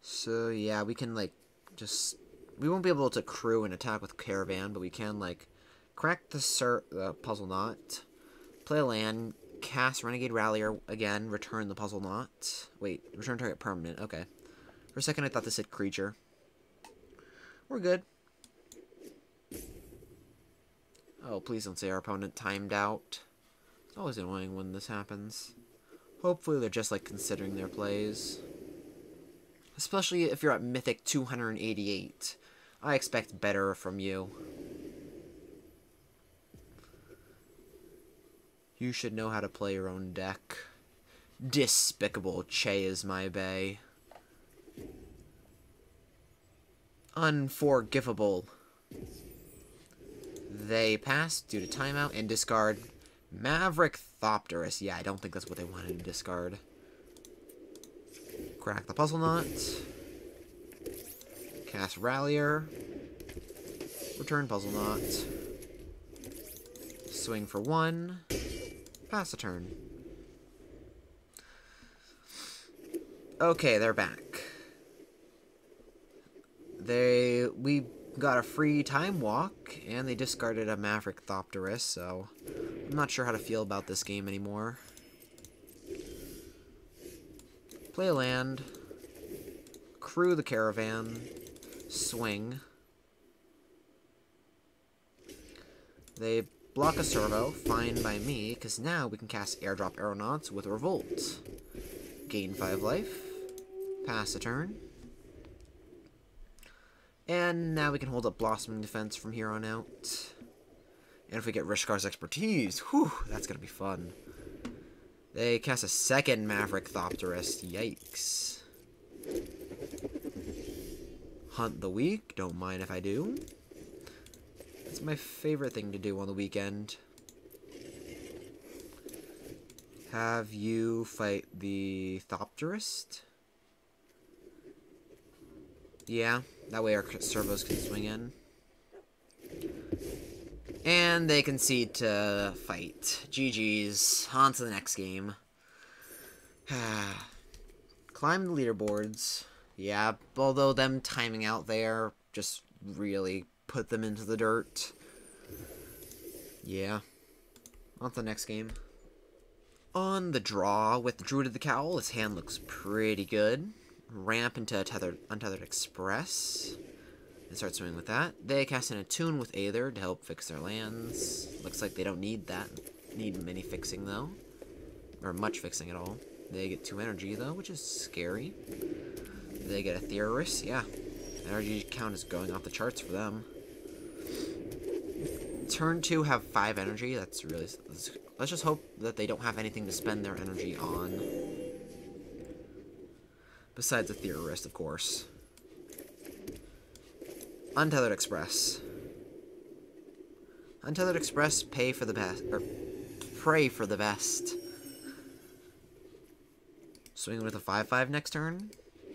So yeah, we can like just we won't be able to crew and attack with caravan, but we can like crack the the puzzle knot, play land, cast renegade rallier again, return the puzzle knot. Wait, return target permanent. Okay. For a second, I thought this said creature. We're good. Oh, please don't say our opponent timed out. It's always annoying when this happens. Hopefully they're just like considering their plays. Especially if you're at Mythic 288. I expect better from you. You should know how to play your own deck. Despicable Che is my bay. Unforgivable. They pass due to timeout and discard Maverick Thopterist. Yeah, I don't think that's what they wanted to discard. Crack the Puzzle Knot. Cast Rallier. Return Puzzle Knot. Swing for one. Pass a turn. Okay, they're back. They we got a free time walk, and they discarded a Maverick Thopterist, so I'm not sure how to feel about this game anymore. Play a land. Crew the caravan. Swing. They block a servo, fine by me, because now we can cast Airdrop Aeronauts with Revolt. Gain 5 life. Pass a turn. And now we can hold up Blossoming Defense from here on out. And if we get Rishkar's Expertise, whew, that's going to be fun. They cast a second Maverick Thopterist. Yikes. Hunt the Weak. Don't mind if I do. It's my favorite thing to do on the weekend. Have you fight the Thopterist? Yeah, that way our servos can swing in. And they concede to fight. GG's. On to the next game. *sighs* Climb the leaderboards. Yeah, although them timing out there just really put them into the dirt. Yeah. On to the next game. On the draw with Druid of the Cowl, his hand looks pretty good. Ramp into Tethered, Untethered Express and start swimming with that. They cast an Attune with Aether to help fix their lands. Looks like they don't need that. Need many fixing, though. Or much fixing at all. They get 2 energy, though, which is scary. They get a Theorist. Yeah. Energy count is going off the charts for them. Turn 2 have 5 energy. That's really... Let's just hope that they don't have anything to spend their energy on. Besides the Theorist, of course. Untethered Express. Untethered Express, pay for the best, or pray for the best. Swing with a 5-5 next turn.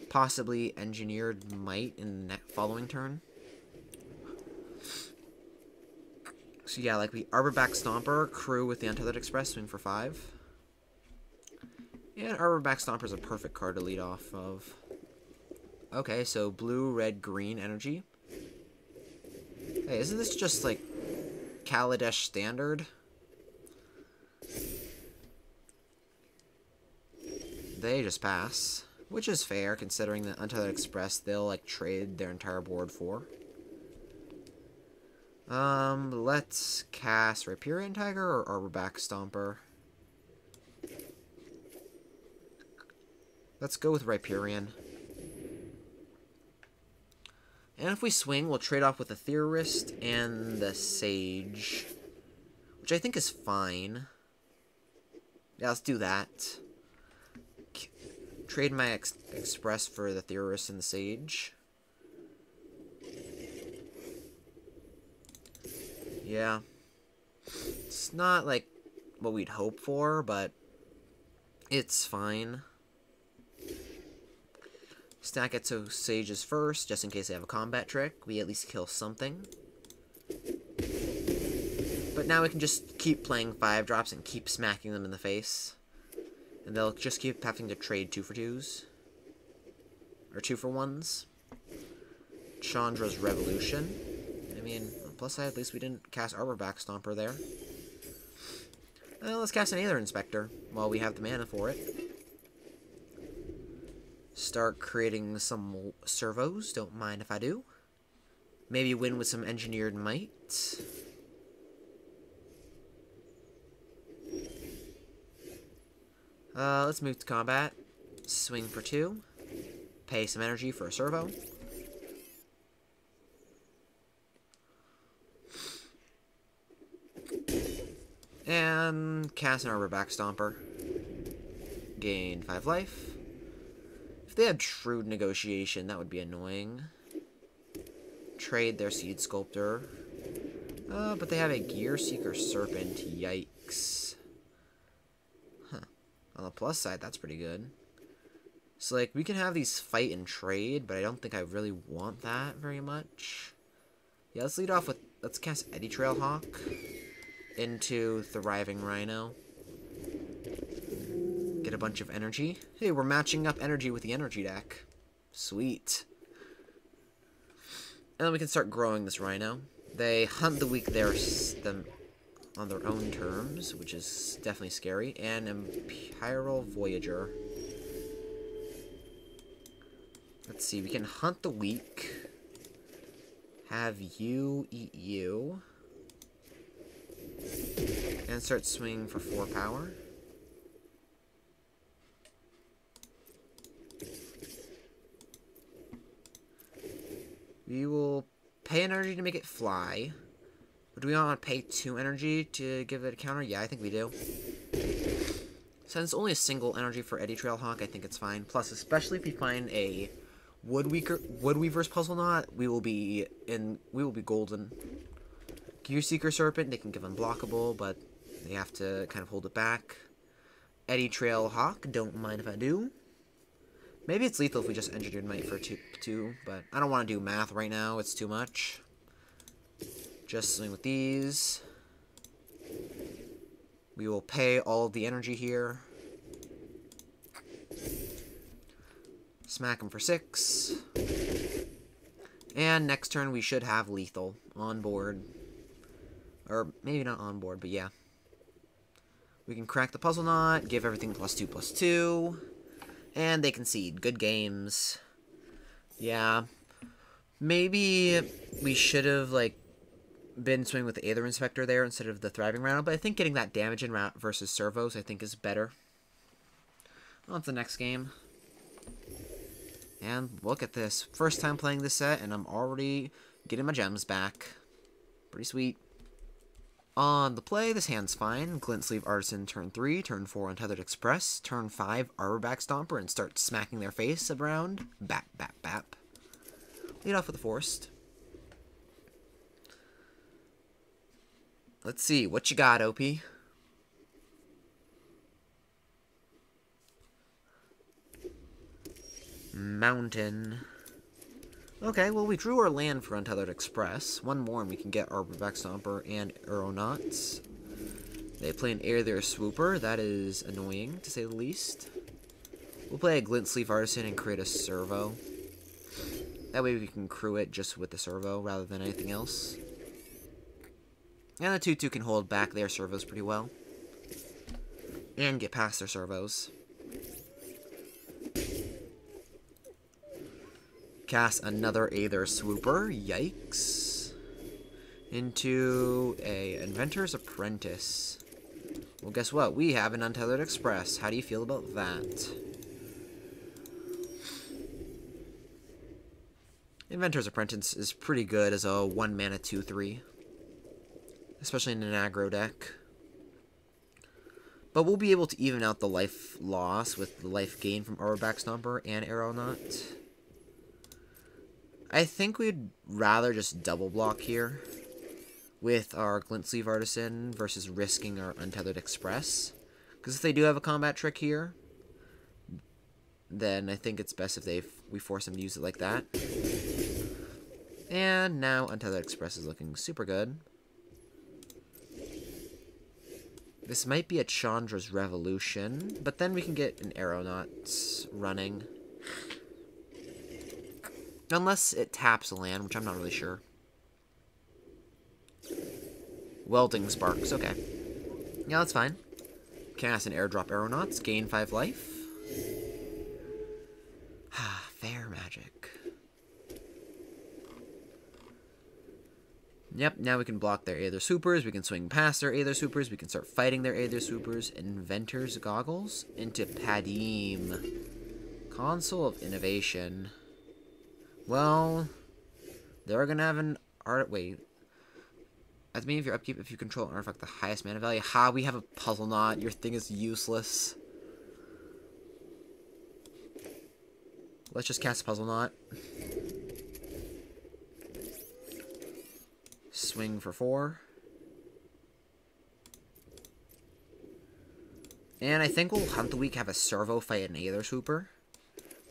Possibly Engineered Might in the following turn. So yeah, like we Arborback Stomper, crew with the Untethered Express, swing for 5. And Arborback Stomper is a perfect card to lead off of. Okay, so blue, red, green energy. Hey, isn't this just, like, Kaladesh standard? They just pass. Which is fair, considering that Untethered Express, they'll, like, trade their entire board for. Um, let's cast Riparian Tiger or Arborback Stomper. Let's go with Riparian. And if we swing, we'll trade off with the Theorist and the Sage. Which I think is fine. Yeah, let's do that. Trade my ex Express for the Theorist and the Sage. Yeah. It's not, like, what we'd hope for, but it's fine. Stack it so Sages first, just in case they have a combat trick. We at least kill something. But now we can just keep playing 5 drops and keep smacking them in the face. And they'll just keep having to trade 2 for 2s. Or 2 for 1s. Chandra's Revolution. I mean, plus side, at least we didn't cast Arborback Stomper there. Let's cast an Aether Inspector while we have the mana for it start creating some servos. Don't mind if I do. Maybe win with some engineered might. Uh, let's move to combat. Swing for two. Pay some energy for a servo. And cast an Arborback Stomper. Gain 5 life. If they had Shrewd Negotiation, that would be annoying. Trade their Seed Sculptor. Uh, but they have a Gearseeker Serpent. Yikes. Huh. On the plus side, that's pretty good. So, like, we can have these fight and trade, but I don't think I really want that very much. Yeah, let's lead off with... Let's cast Eddy Trailhawk into Thriving Rhino. Get a bunch of energy. Hey, we're matching up energy with the energy deck. Sweet. And then we can start growing this Rhino. They hunt the weak there them on their own terms, which is definitely scary. And Imperial Voyager. Let's see, we can hunt the weak. Have you eat you. And start swinging for 4 power. We will pay energy to make it fly. But do we want to pay 2 energy to give it a counter? Yeah, I think we do. Since only a single energy for Eddy Trailhawk, I think it's fine. Plus, especially if we find a Woodweaver, Woodweaver's Puzzleknot, we will be in we will be golden. Gearseeker Serpent, they can give unblockable, but they have to kind of hold it back. Eddy Trailhawk, don't mind if I do. Maybe it's lethal if we just Engineered Might for two, two, but I don't want to do math right now. It's too much. Just swing with these. We will pay all of the energy here. Smack him for six. And next turn we should have lethal on board. Or maybe not on board, but yeah. We can crack the Puzzleknot, give everything plus two plus two. And they concede. Good games. Yeah. Maybe we should have, like, been swimming with the Aether Inspector there instead of the Thriving Rhino, but I think getting that damage in versus servos, I think, is better. On to the next game. And look at this. First time playing this set, and I'm already getting my gems back. Pretty sweet. On the play, this hand's fine. Glint Sleeve Artisan turn 3, turn 4 Untethered Express, turn 5 Arborback Stomper and start smacking their face around. Bap, bap, bap. Lead off with the Forest. Let's see, what you got, OP? Mountain. Okay, well, we drew our land for Untethered Express. One more and we can get Arborback Stomper and Aeronauts. They play an Aether Swooper. That is annoying, to say the least. We'll play a Glint Sleeve Artisan and create a Servo. That way we can crew it just with the Servo rather than anything else. And the 2-2 can hold back their servos pretty well. And get past their servos. Cast another Aether Swooper. Yikes. Into a Inventor's Apprentice. Well, guess what? We have an Untethered Express. How do you feel about that? Inventor's Apprentice is pretty good as a 1 mana 2-3. Especially in an aggro deck. But we'll be able to even out the life loss with the life gain from Arborback Stomper and Arrow Aeronaut. I think we'd rather just double block here with our Glint Sleeve Artisan versus risking our Untethered Express. Because if they do have a combat trick here, then I think it's best if they we force them to use it like that. And now Untethered Express is looking super good. This might be a Chandra's Revolution, but then we can get an Aeronauts running. Unless it taps a land, which I'm not really sure. Welding Sparks, okay. Yeah, that's fine. Cast an Airdrop Aeronauts, gain 5 life. *sighs* Ah, fair magic. Yep, now we can block their Aether Swoopers, we can swing past their Aether Swoopers, we can start fighting their Aether Swoopers. Inventor's Goggles into Padeem. Consul of Innovation. Well, they're gonna have an art. Wait, At the beginning of your upkeep, if you control an artifact the highest mana value, ha, we have a puzzle knot. Your thing is useless. Let's just cast a puzzle knot. Swing for four. And I think we'll Hunt the Weak have a servo fight an Aether Swooper.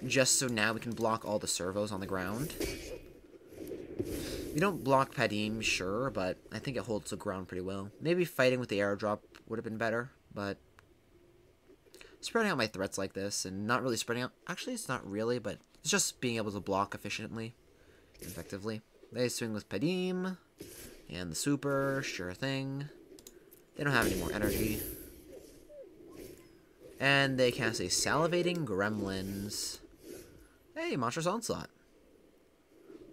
Just so now we can block all the servos on the ground. We don't block Padeem, sure, but I think it holds the ground pretty well. Maybe fighting with the airdrop would have been better, but spreading out my threats like this and not really spreading out. Actually, it's not really, but it's just being able to block efficiently, effectively. They swing with Padeem and the Swooper, sure thing. They don't have any more energy. And they cast a Salivating Gremlins. Hey, Monstrous Onslaught.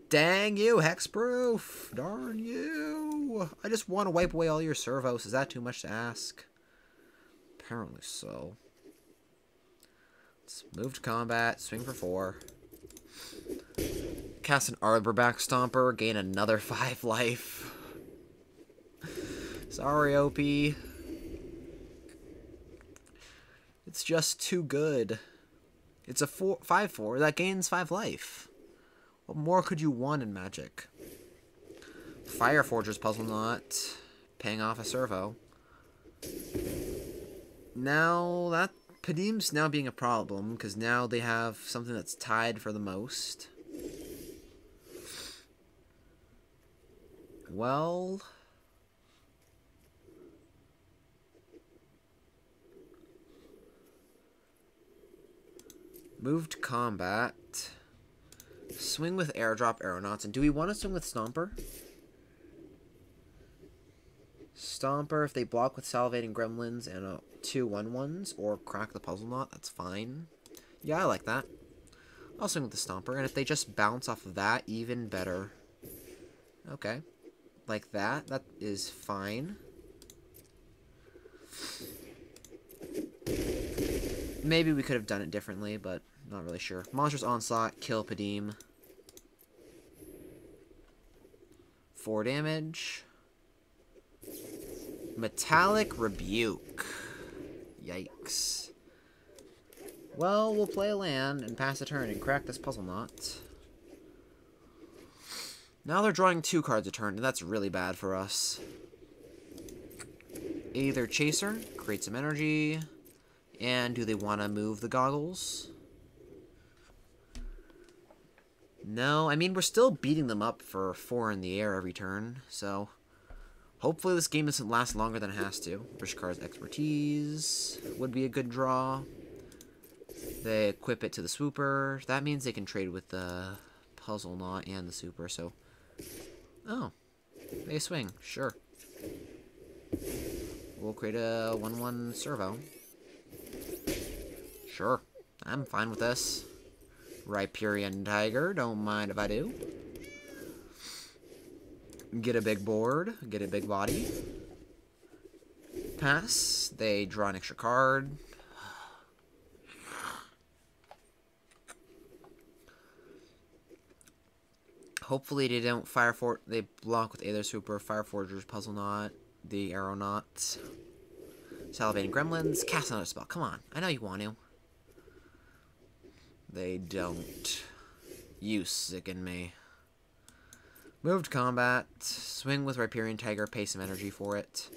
Dang you, Hexproof! Darn you! I just want to wipe away all your servos. Is that too much to ask? Apparently so. Let's move to combat, swing for four. Cast an Arborback Stomper, gain another *laughs* five life. Sorry, OP. It's just too good. It's a four, five four that gains five life. What more could you want in Magic? Fireforger's Puzzleknot, paying off a servo. Now that Padeem's now being a problem because now they have something that's tied for the most. Well, Moved combat. Swing with airdrop aeronauts. And do we want to swing with Stomper? Stomper, if they block with salivating gremlins and uh, two one ones, or crack the puzzle knot, that's fine. Yeah, I like that. I'll swing with the Stomper, and if they just bounce off of that, even better. Okay. Like that, that is fine. Maybe we could have done it differently, but not really sure. Monstrous Onslaught, kill Padeem. Four damage. Metallic Rebuke. Yikes. Well, we'll play a land and pass a turn and crack this puzzle knot. Now they're drawing two cards a turn, and that's really bad for us. Aether Chaser, create some energy. And do they want to move the goggles? No, I mean, we're still beating them up for four in the air every turn, so... Hopefully this game doesn't last longer than it has to. Rishkar's Expertise would be a good draw. They equip it to the Swooper. That means they can trade with the Puzzle Knot and the Swooper, so... Oh. They swing. Sure. We'll create a 1-1 servo. Sure. I'm fine with this. Riparian Tiger, don't mind if I do. Get a big board, get a big body. Pass, they draw an extra card. Hopefully they don't fire for they block with Aether Swooper Fire Forger's Puzzle Knot, the Aeronauts. Salivating Gremlins, cast another spell. Come on, I know you want to. They don't. You sicken me. Moved combat. Swing with Riparian Tiger. Pay some energy for it.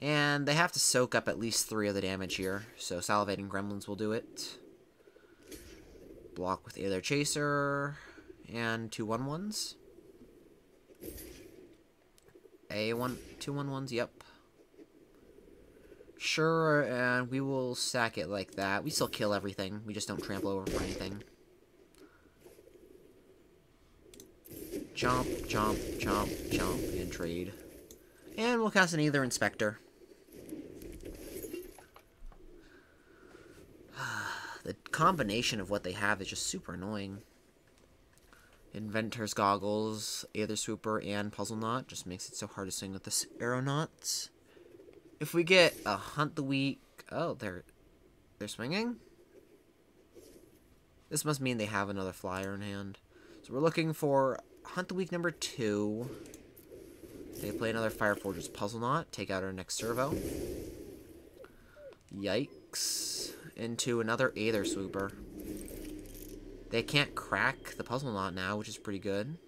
And they have to soak up at least three of the damage here. So Salivating Gremlins will do it. Block with Aether Chaser. And two one ones. A one two one ones, yep. Sure, and we will sack it like that. We still kill everything. We just don't trample over for anything. Chomp, chomp, chomp, chomp, and trade. And we'll cast an Aether Inspector. *sighs* the combination of what they have is just super annoying. Inventor's Goggles, Aether Swooper, and Puzzle Knot just makes it so hard to swing with this Aeronauts. If we get a Hunt the Weak... Oh, they're... They're swinging? This must mean they have another flyer in hand. So we're looking for Hunt the Weak number two. They play another Fire Forge's Puzzle Knot. Take out our next servo. Yikes. Into another Aether Swooper. They can't crack the Puzzle Knot now, which is pretty good.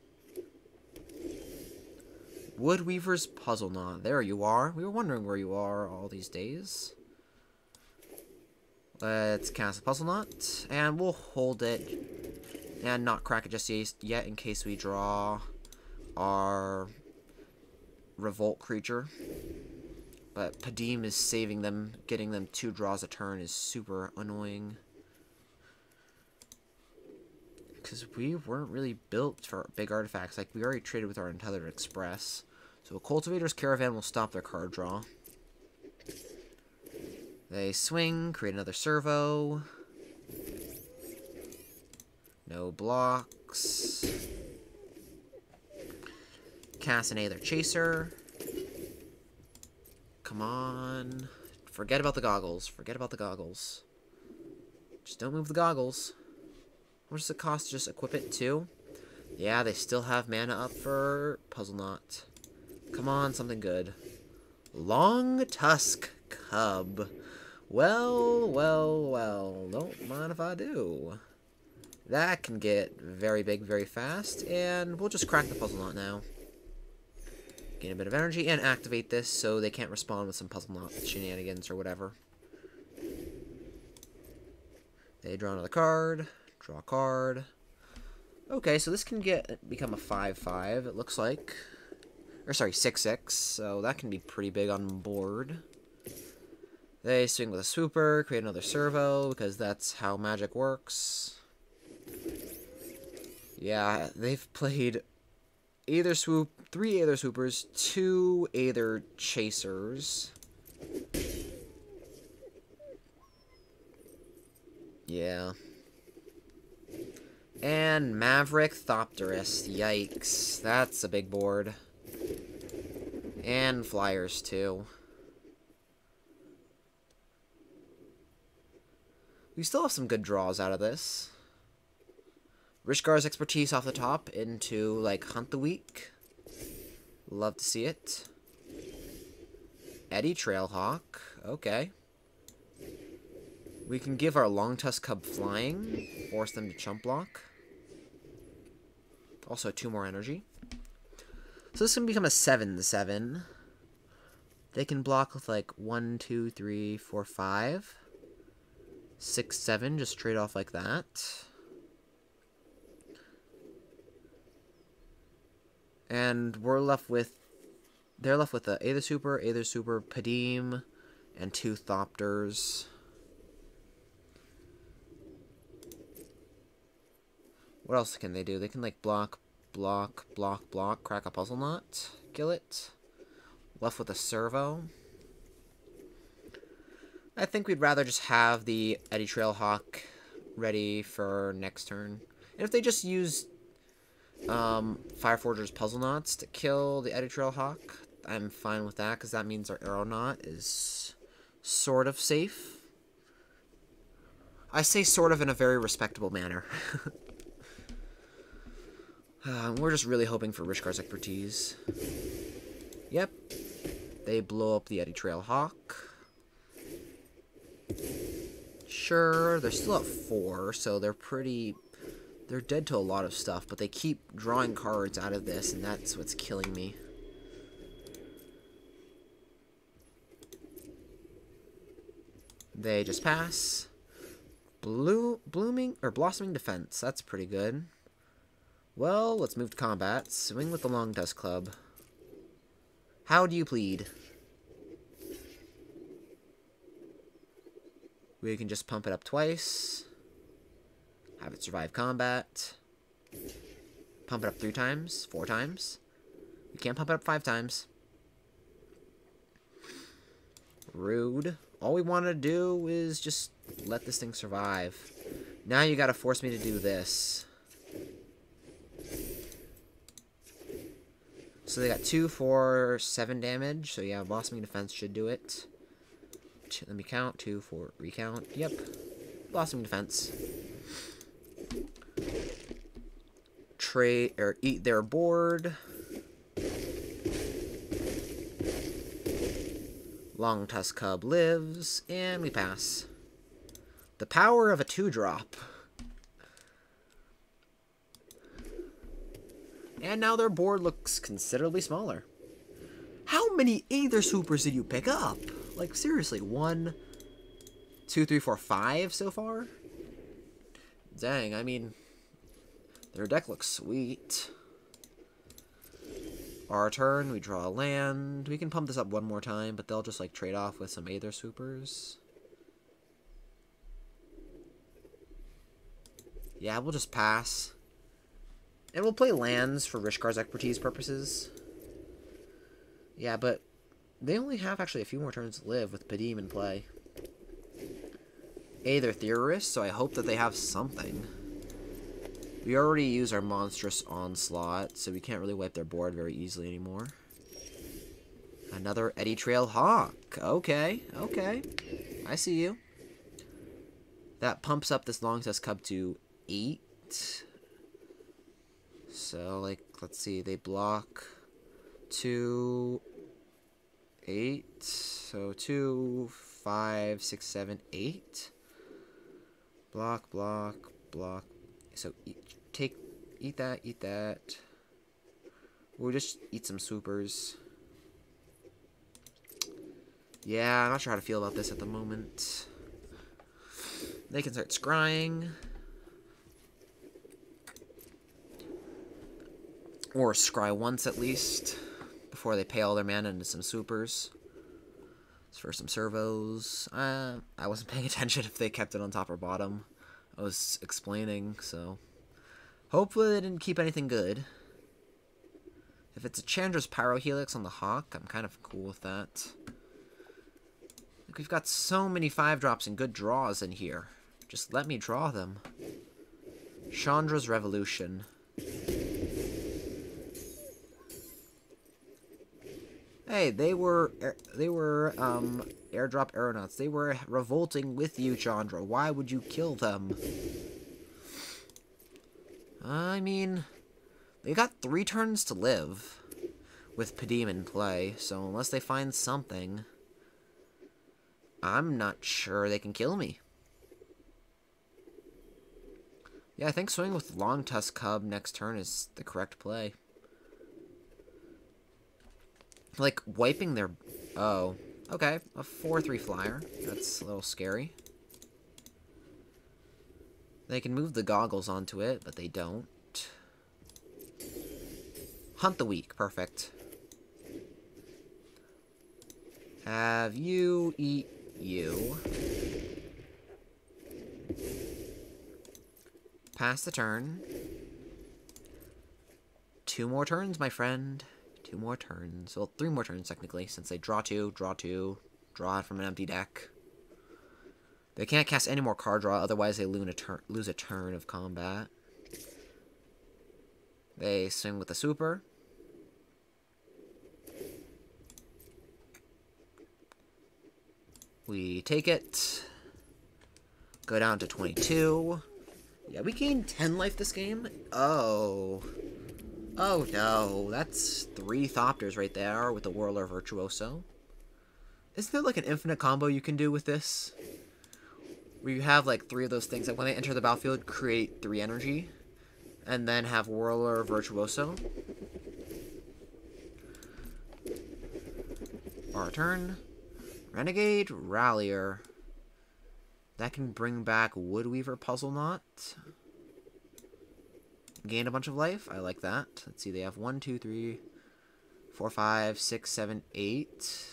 Woodweaver's Puzzleknot. There you are. We were wondering where you are all these days. Let's cast a Puzzle Knot, and we'll hold it and not crack it just yet in case we draw our Revolt creature. But Padeem is saving them. Getting them two draws a turn is super annoying. Because we weren't really built for big artifacts. Like, we already traded with our Untethered Express. So a Cultivator's Caravan will stop their card draw. They swing, create another servo. No blocks. Cast an Aether Chaser. Come on. Forget about the goggles. Forget about the goggles. Just don't move the goggles. What does it cost to just equip it too? Yeah, they still have mana up for Puzzle Knot. Come on, something good. Longtusk Cub. Well, well, well. Don't mind if I do. That can get very big very fast, and we'll just crack the Puzzle Knot now. Gain a bit of energy, and activate this so they can't respond with some Puzzle Knot shenanigans or whatever. They draw another card. Draw a card. Okay, so this can get become a 5-5, it looks like. Or sorry, 6-6, so that can be pretty big on board. They swing with a swooper, create another servo, because that's how magic works. Yeah, they've played Aether Swoop, three Aether Swoopers, two Aether Chasers. Yeah. And Maverick Thopterist. Yikes. That's a big board. And Flyers, too. We still have some good draws out of this. Rishkar's expertise off the top into, like, Hunt the Weak. Love to see it. Eddy Trailhawk. Okay. We can give our Longtusk Cub flying. Force them to chump block. Also, two more energy. So this can become a 7-7. They can block with like 1, 2, 3, 4, 5. 6, 7, just trade off like that. And we're left with... They're left with the Aether Swooper, Aether Swooper, Padeem, and two Thopters. What else can they do? They can, like, block, block, block, block, crack a puzzle knot, kill it. Left with a servo. I think we'd rather just have the Eddy Trailhawk ready for next turn. And if they just use um, Fireforger's Puzzleknots to kill the Eddy Trailhawk, I'm fine with that, because that means our Knot is sort of safe. I say sort of in a very respectable manner. *laughs* Uh, we're just really hoping for Rishkar's expertise. Yep. They blow up the Eddy Trailhawk. Sure, they're still at four, so they're pretty... They're dead to a lot of stuff, but they keep drawing cards out of this, and that's what's killing me. They just pass. Blue, blooming, or blossoming defense. That's pretty good. Well, let's move to combat. Swing with the Longtusk Cub. How do you plead? We can just pump it up twice. Have it survive combat. Pump it up three times, four times. We can't pump it up five times. Rude. All we want to do is just let this thing survive. Now you gotta force me to do this. So they got two, four, seven damage. So yeah, Blossoming Defense should do it. Let me count. Two, four, recount. Yep. Blossoming Defense. trade or eat their board. Longtusk Cub lives, and we pass. The power of a two-drop. And now their board looks considerably smaller. How many Aether Swoopers did you pick up? Like, seriously, one, two, three, four, five so far? Dang, I mean, their deck looks sweet. Our turn, we draw a land. We can pump this up one more time, but they'll just, like, trade off with some Aether Swoopers. Yeah, we'll just pass. And we'll play lands for Rishkar's expertise purposes. Yeah, but they only have actually a few more turns to live with Padeem in play. A, they're theorists, so I hope that they have something. We already use our monstrous onslaught, so we can't really wipe their board very easily anymore. Another Eddy Trailhawk. Okay, okay. I see you. That pumps up this Longtusk Cub to 8. So, like, let's see, they block two, eight. So two, five, six, seven, eight. Block, block, block. So eat, take, eat that, eat that. We'll just eat some supers. Yeah, I'm not sure how to feel about this at the moment. They can start scrying. Or scry once at least before they pay all their mana into some supers. For some servos. Uh, I wasn't *laughs* paying attention if they kept it on top or bottom. I was explaining, so... Hopefully they didn't keep anything good. If it's a Chandra's Pyrohelix on the Hawk, I'm kind of cool with that. Look, we've got so many 5-drops and good draws in here. Just let me draw them. Chandra's Revolution. Hey, they were they were um airdrop aeronauts. They were revolting with you, Chandra. Why would you kill them? I mean, they got three turns to live with Padeem in play, so unless they find something, I'm not sure they can kill me. Yeah, I think swing with Longtusk Cub next turn is the correct play. Like, wiping their... Oh. Okay, a 4-3 flyer. That's a little scary. They can move the goggles onto it, but they don't. Hunt the weak. Perfect. Have you eat you. Pass the turn. Two more turns, my friend two more turns. Well, three more turns, technically, since they draw two, draw two, draw from an empty deck. They can't cast any more card draw, otherwise they lose a, turn, lose a turn of combat. They swing with the super. We take it. Go down to 22. Yeah, we gained 10 life this game. Oh. Oh no, that's three Thopters right there with the Whirler Virtuoso. Isn't there like an infinite combo you can do with this? Where you have like three of those things, like when they enter the battlefield, create three energy, and then have Whirler Virtuoso. Our turn. Renegade Rallier. That can bring back Woodweaver Puzzleknot gain a bunch of life. I like that. Let's see, they have one, two, three, four, five, six, seven, eight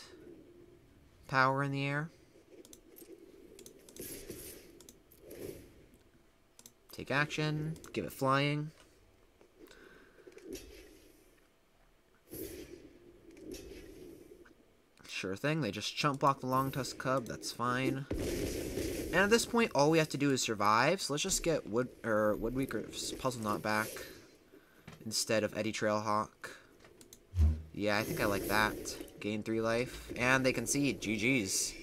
power in the air. Take action, give it flying. Sure thing, they just chump block the Longtusk Cub, that's fine. And at this point, all we have to do is survive. So let's just get Wood or Woodweaver's Puzzleknot back instead of Eddy Trailhawk. Yeah, I think I like that. Gain three life, and they concede. GG's.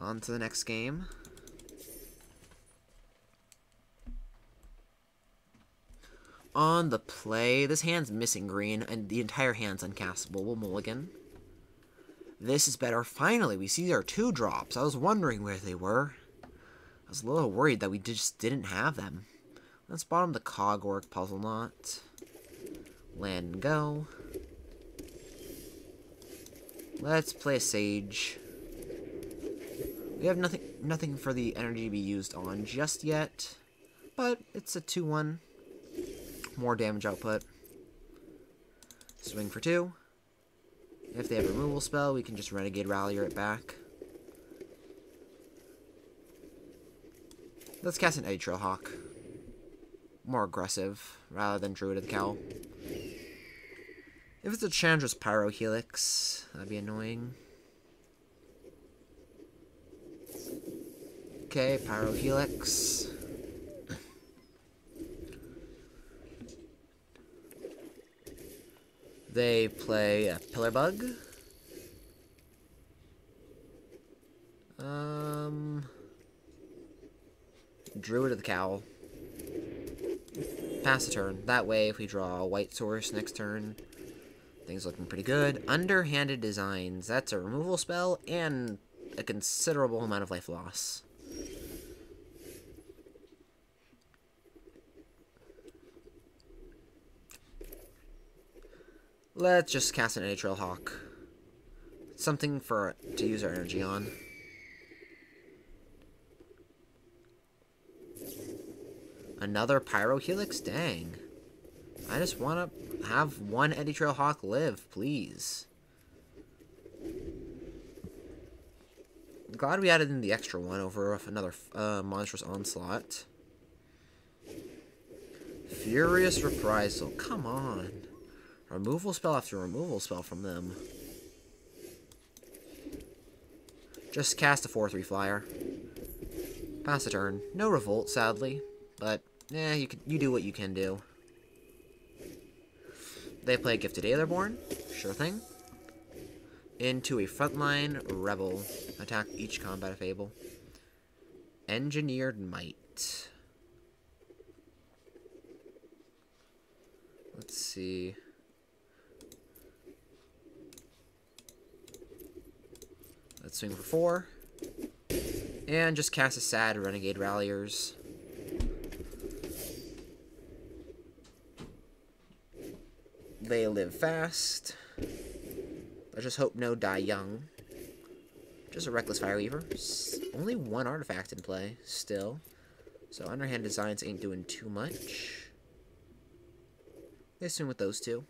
On to the next game. On the play, this hand's missing green, and the entire hand's uncastable. We'll mulligan. This is better. Finally, we see our two drops. I was wondering where they were. I was a little worried that we just didn't have them. Let's bottom the Cogwork Puzzleknot. Land and go. Let's play a Sage. We have nothing nothing for the energy to be used on just yet, but it's a 2-1. More damage output. Swing for 2. If they have a removal spell, we can just Renegade Rallier it back. Let's cast an Eddy Trailhawk. More aggressive, rather than Druid of the Cowl. If it's a Chandra's Pyrohelix, that'd be annoying. Okay, Pyrohelix. They play a Pillar Bug. Um, Druid of the Cowl. Pass a turn. That way, if we draw a white source next turn, things looking pretty good. Underhanded Designs. That's a removal spell and a considerable amount of life loss. Let's just cast an Eddy Trailhawk. Something for to use our energy on. Another Pyrohelix? Dang. I just want to have one Eddy Trailhawk live, please. Glad we added in the extra one over another uh, Monstrous Onslaught. Furious Reprisal. Come on. Removal spell after removal spell from them. Just cast a 4-3 flyer. Pass a turn. No revolt, sadly. But, yeah, you, can, you do what you can do. They play Gifted Aetherborn. Sure thing. Into a frontline rebel. Attack each combat if able. Engineered Might. Let's see. Let's swing for four. And just cast a sad Renegade Ralliers. They live fast. Let's just hope no die young. Just a Reckless Fireweaver. Only one artifact in play, still. So Underhand Designs ain't doing too much. They assume with those two.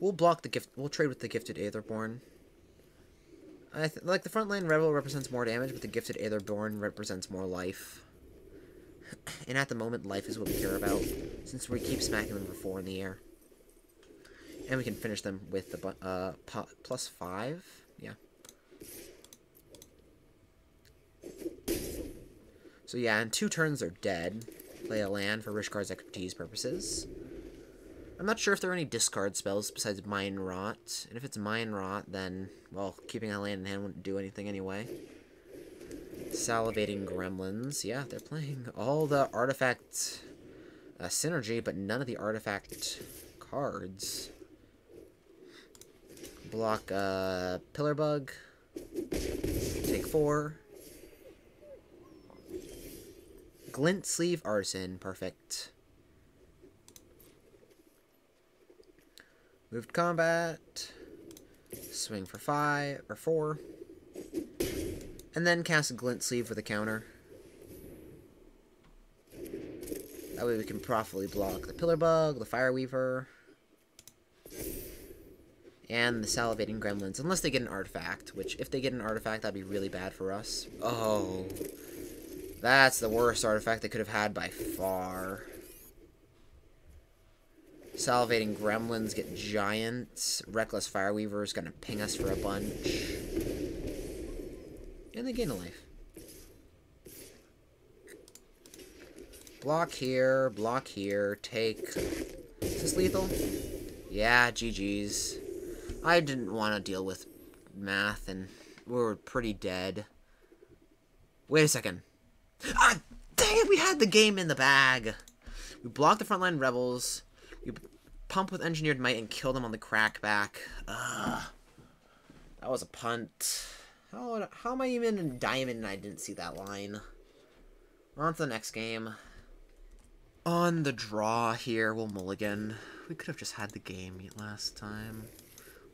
We'll block the gift. We'll trade with the Gifted Aetherborn. I like the frontline rebel represents more damage, but the gifted Aetherborn represents more life. *clears throat* and at the moment, life is what we care about, since we keep smacking them for four in the air. And we can finish them with the uh, plus five. Yeah. So yeah, in two turns they're dead. Play a land for Rishkar's expertise purposes. I'm not sure if there are any discard spells besides Mind Rot. And if it's Mind Rot, then, well, keeping a land in hand wouldn't do anything anyway. Salivating Gremlins. Yeah, they're playing all the artifact uh, synergy, but none of the artifact cards. Block uh, Pillar Bug. Take four. Glint Sleeve Artisan. Perfect. Moved combat. Swing for five or four. And then cast a glint sleeve with a counter. That way we can properly block the pillar bug, the fire weaver, and the salivating gremlins. Unless they get an artifact, which if they get an artifact, that'd be really bad for us. Oh. That's the worst artifact they could have had by far. Salivating Gremlins get Giants. Reckless Fireweaver is going to ping us for a bunch. And they gain a life. Block here, block here, take... Is this lethal? Yeah, GG's. I didn't want to deal with math, and we were pretty dead. Wait a second. Ah, dang it, we had the game in the bag. We blocked the frontline rebels. Pump with engineered might and kill them on the crackback. Ugh. That was a punt. How, how am I even in diamond and I didn't see that line? On to the next game. On the draw here, we'll mulligan. We could have just had the game last time.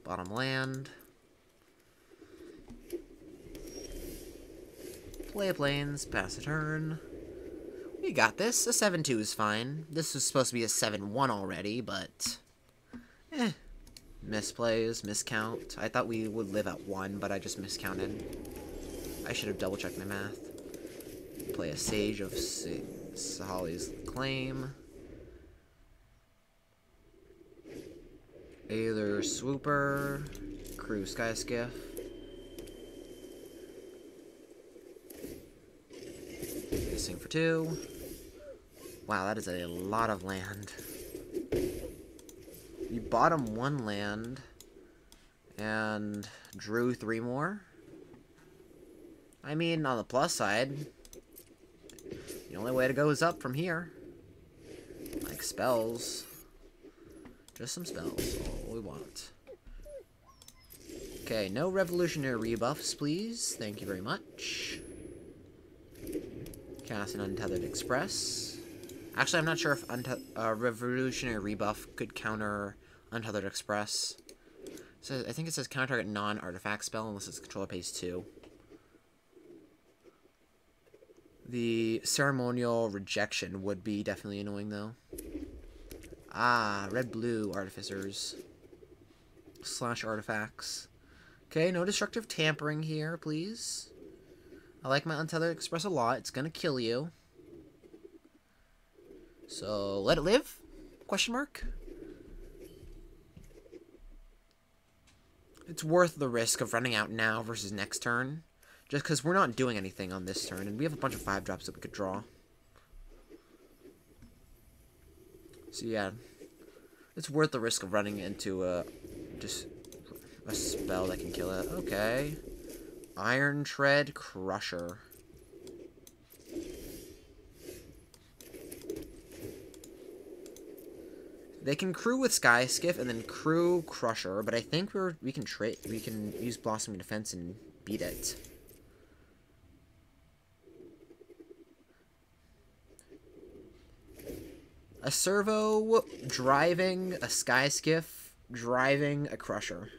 Bottom land. Play planes, pass a turn. We got this. A 7-2 is fine. This was supposed to be a 7-1 already, but... Eh. Misplays, miscount. I thought we would live at 1, but I just miscounted. I should have double-checked my math. Play a Sage of Shaila's Claim. Aether Swooper, Crew Sky Skiff. Missing for two. Wow, that is a lot of land. You bought him one land and drew three more. I mean, on the plus side, the only way to go is up from here. Like spells. Just some spells, all we want. Okay, no revolutionary rebuffs, please. Thank you very much. Cast an Untethered Express. Actually, I'm not sure if uh, Revolutionary Rebuff could counter Untethered Express. So I think it says counter target non-artifact spell unless its controller pays two. The ceremonial rejection would be definitely annoying though. Ah, red-blue artificers. Slash artifacts. Okay, no destructive tampering here, please. I like my Untethered Express a lot. It's gonna kill you. So, let it live? Question mark? It's worth the risk of running out now versus next turn. Just because we're not doing anything on this turn, and we have a bunch of 5 drops that we could draw. So yeah, it's worth the risk of running into a, just a spell that can kill it. Okay. Irontread Crusher. They can crew with Sky Skiff and then crew Crusher, but I think we're we can trade we can use Blossoming Defense and beat it. A servo driving a Sky Skiff, driving a Crusher.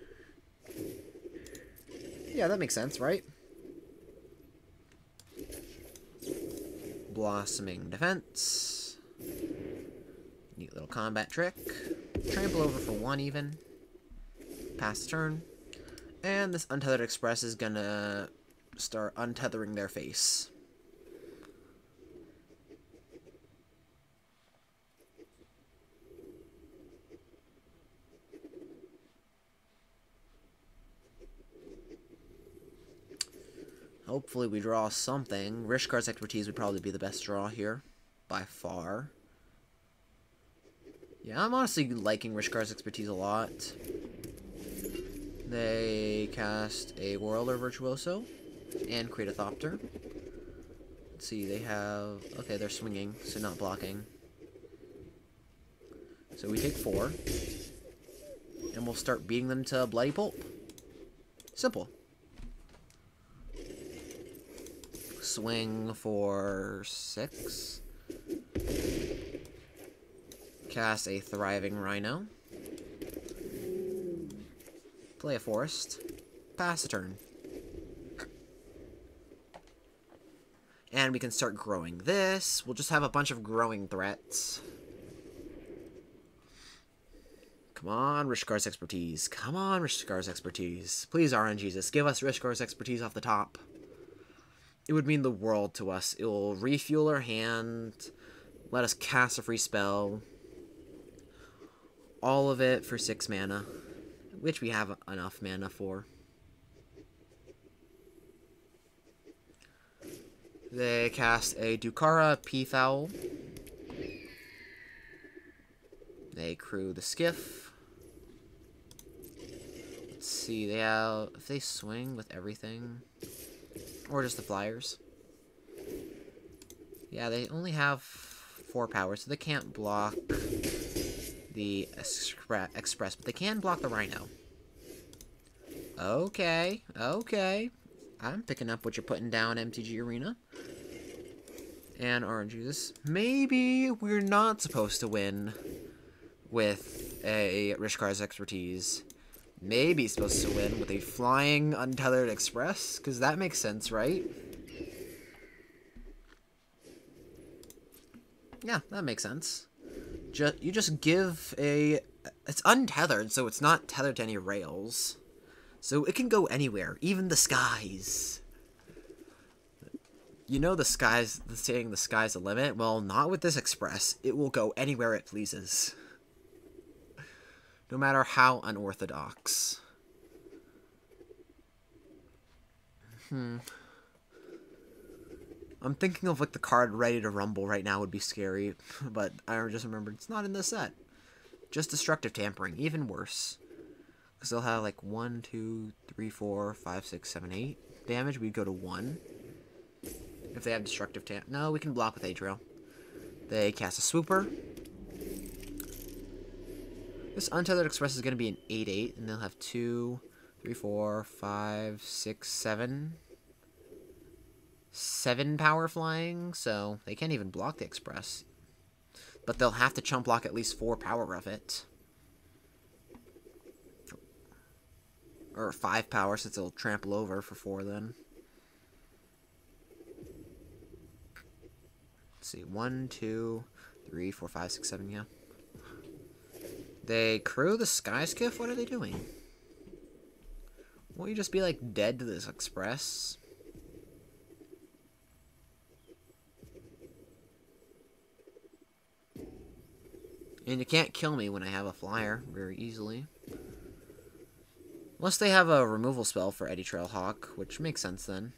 Yeah, that makes sense, right? Blossoming Defense. Neat little combat trick. Trample over for one even. Pass turn. And this Untethered Express is gonna start untethering their face. Hopefully we draw something. Rishkar's expertise would probably be the best draw here. By far. Yeah, I'm honestly liking Rishkar's expertise a lot. They cast a Whirler Virtuoso and create a Thopter. Let's see, they have... Okay, they're swinging, so not blocking. So we take four. And we'll start beating them to Bloody Pulp. Simple. Swing for six. Cast a Thriving Rhino. Play a Forest. Pass a turn. And we can start growing this. We'll just have a bunch of growing threats. Come on, Rishkar's expertise. Come on, Rishkar's expertise. Please, RNGesus, give us Rishkar's expertise off the top. It would mean the world to us. It will refuel our hand, let us cast a free spell, all of it for 6 mana, which we have enough mana for. They cast a Dukhara Peafowl. They crew the skiff. Let's see, they have if they swing with everything. Or just the flyers. Yeah, they only have four power, so they can't block the Express, but they can block the Rhino. Okay, okay. I'm picking up what you're putting down, MTG Arena. And RNGesus. Maybe we're not supposed to win with a Rishkar's expertise. Maybe supposed to win with a flying untethered express, because that makes sense, right? Yeah, that makes sense. You just give a... It's untethered, so it's not tethered to any rails. So it can go anywhere, even the skies. You know the skies, the saying the sky's the limit? Well, not with this express. It will go anywhere it pleases. No matter how unorthodox. Hmm. I'm thinking of like the card ready to rumble right now would be scary, *laughs* but I just remembered it's not in the set. Just destructive tampering, even worse. Because they'll have like 1, 2, 3, 4, 5, 6, 7, 8 damage. We'd go to 1. If they have destructive tamp. No, we can block with Adriel. They cast a swooper. This Untethered Express is going to be an 8-8, and they'll have 2, 3, 4, 5, 6, 7 seven power flying, so they can't even block the express. But they'll have to chump block at least four power of it. Or five power, since it'll trample over for four then. Let's see, one, two, three, four, five, six, seven, yeah. They crew the sky skiff? What are they doing? Won't you just be like dead to this express? And you can't kill me when I have a flyer very easily. Unless they have a removal spell for Eddy Trailhawk, which makes sense then.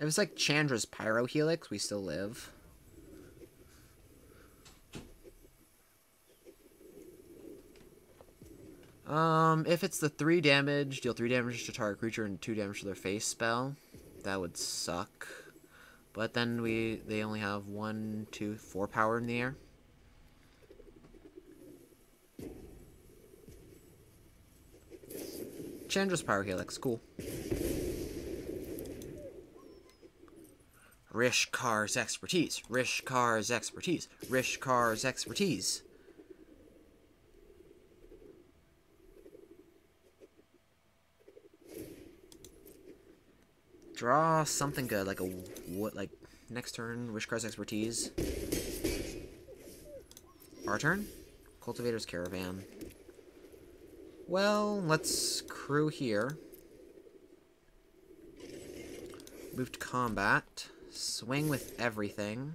If it's like Chandra's Pyrohelix, we still live. Um, if it's the 3 damage, deal 3 damage to target creature and 2 damage to their face spell, that would suck. But then we they only have one, two, four power in the air. Chandra's Pyrohelix, cool. Rishkar's expertise. Rishkar's expertise. Rishkar's expertise. Draw something good, like a what, like next turn, Rishkar's expertise. Our turn, Cultivator's Caravan. Well, let's crew here. Move to combat. Swing with everything.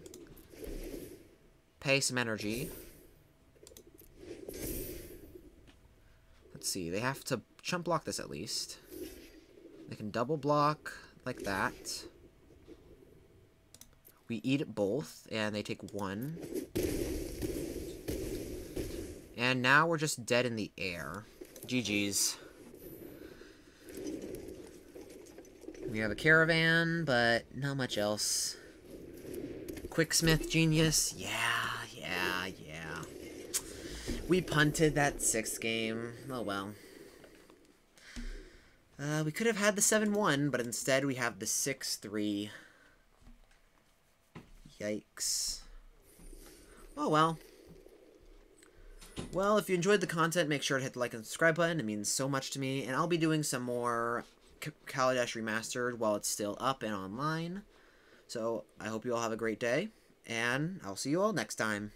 Pay some energy. Let's see, they have to chump block this at least. They can double block like that. We eat both, and they take one. And now we're just dead in the air. GG's. We have a caravan, but not much else. Quicksmith genius, yeah, yeah, yeah. We punted that sixth game. Oh well. Uh, we could have had the 7-1, but instead we have the 6-3. Yikes. Oh well. Well, if you enjoyed the content, make sure to hit the like and subscribe button. It means so much to me. And I'll be doing some more Kaladesh Remastered while it's still up and online. So I hope you all have a great day. And I'll see you all next time.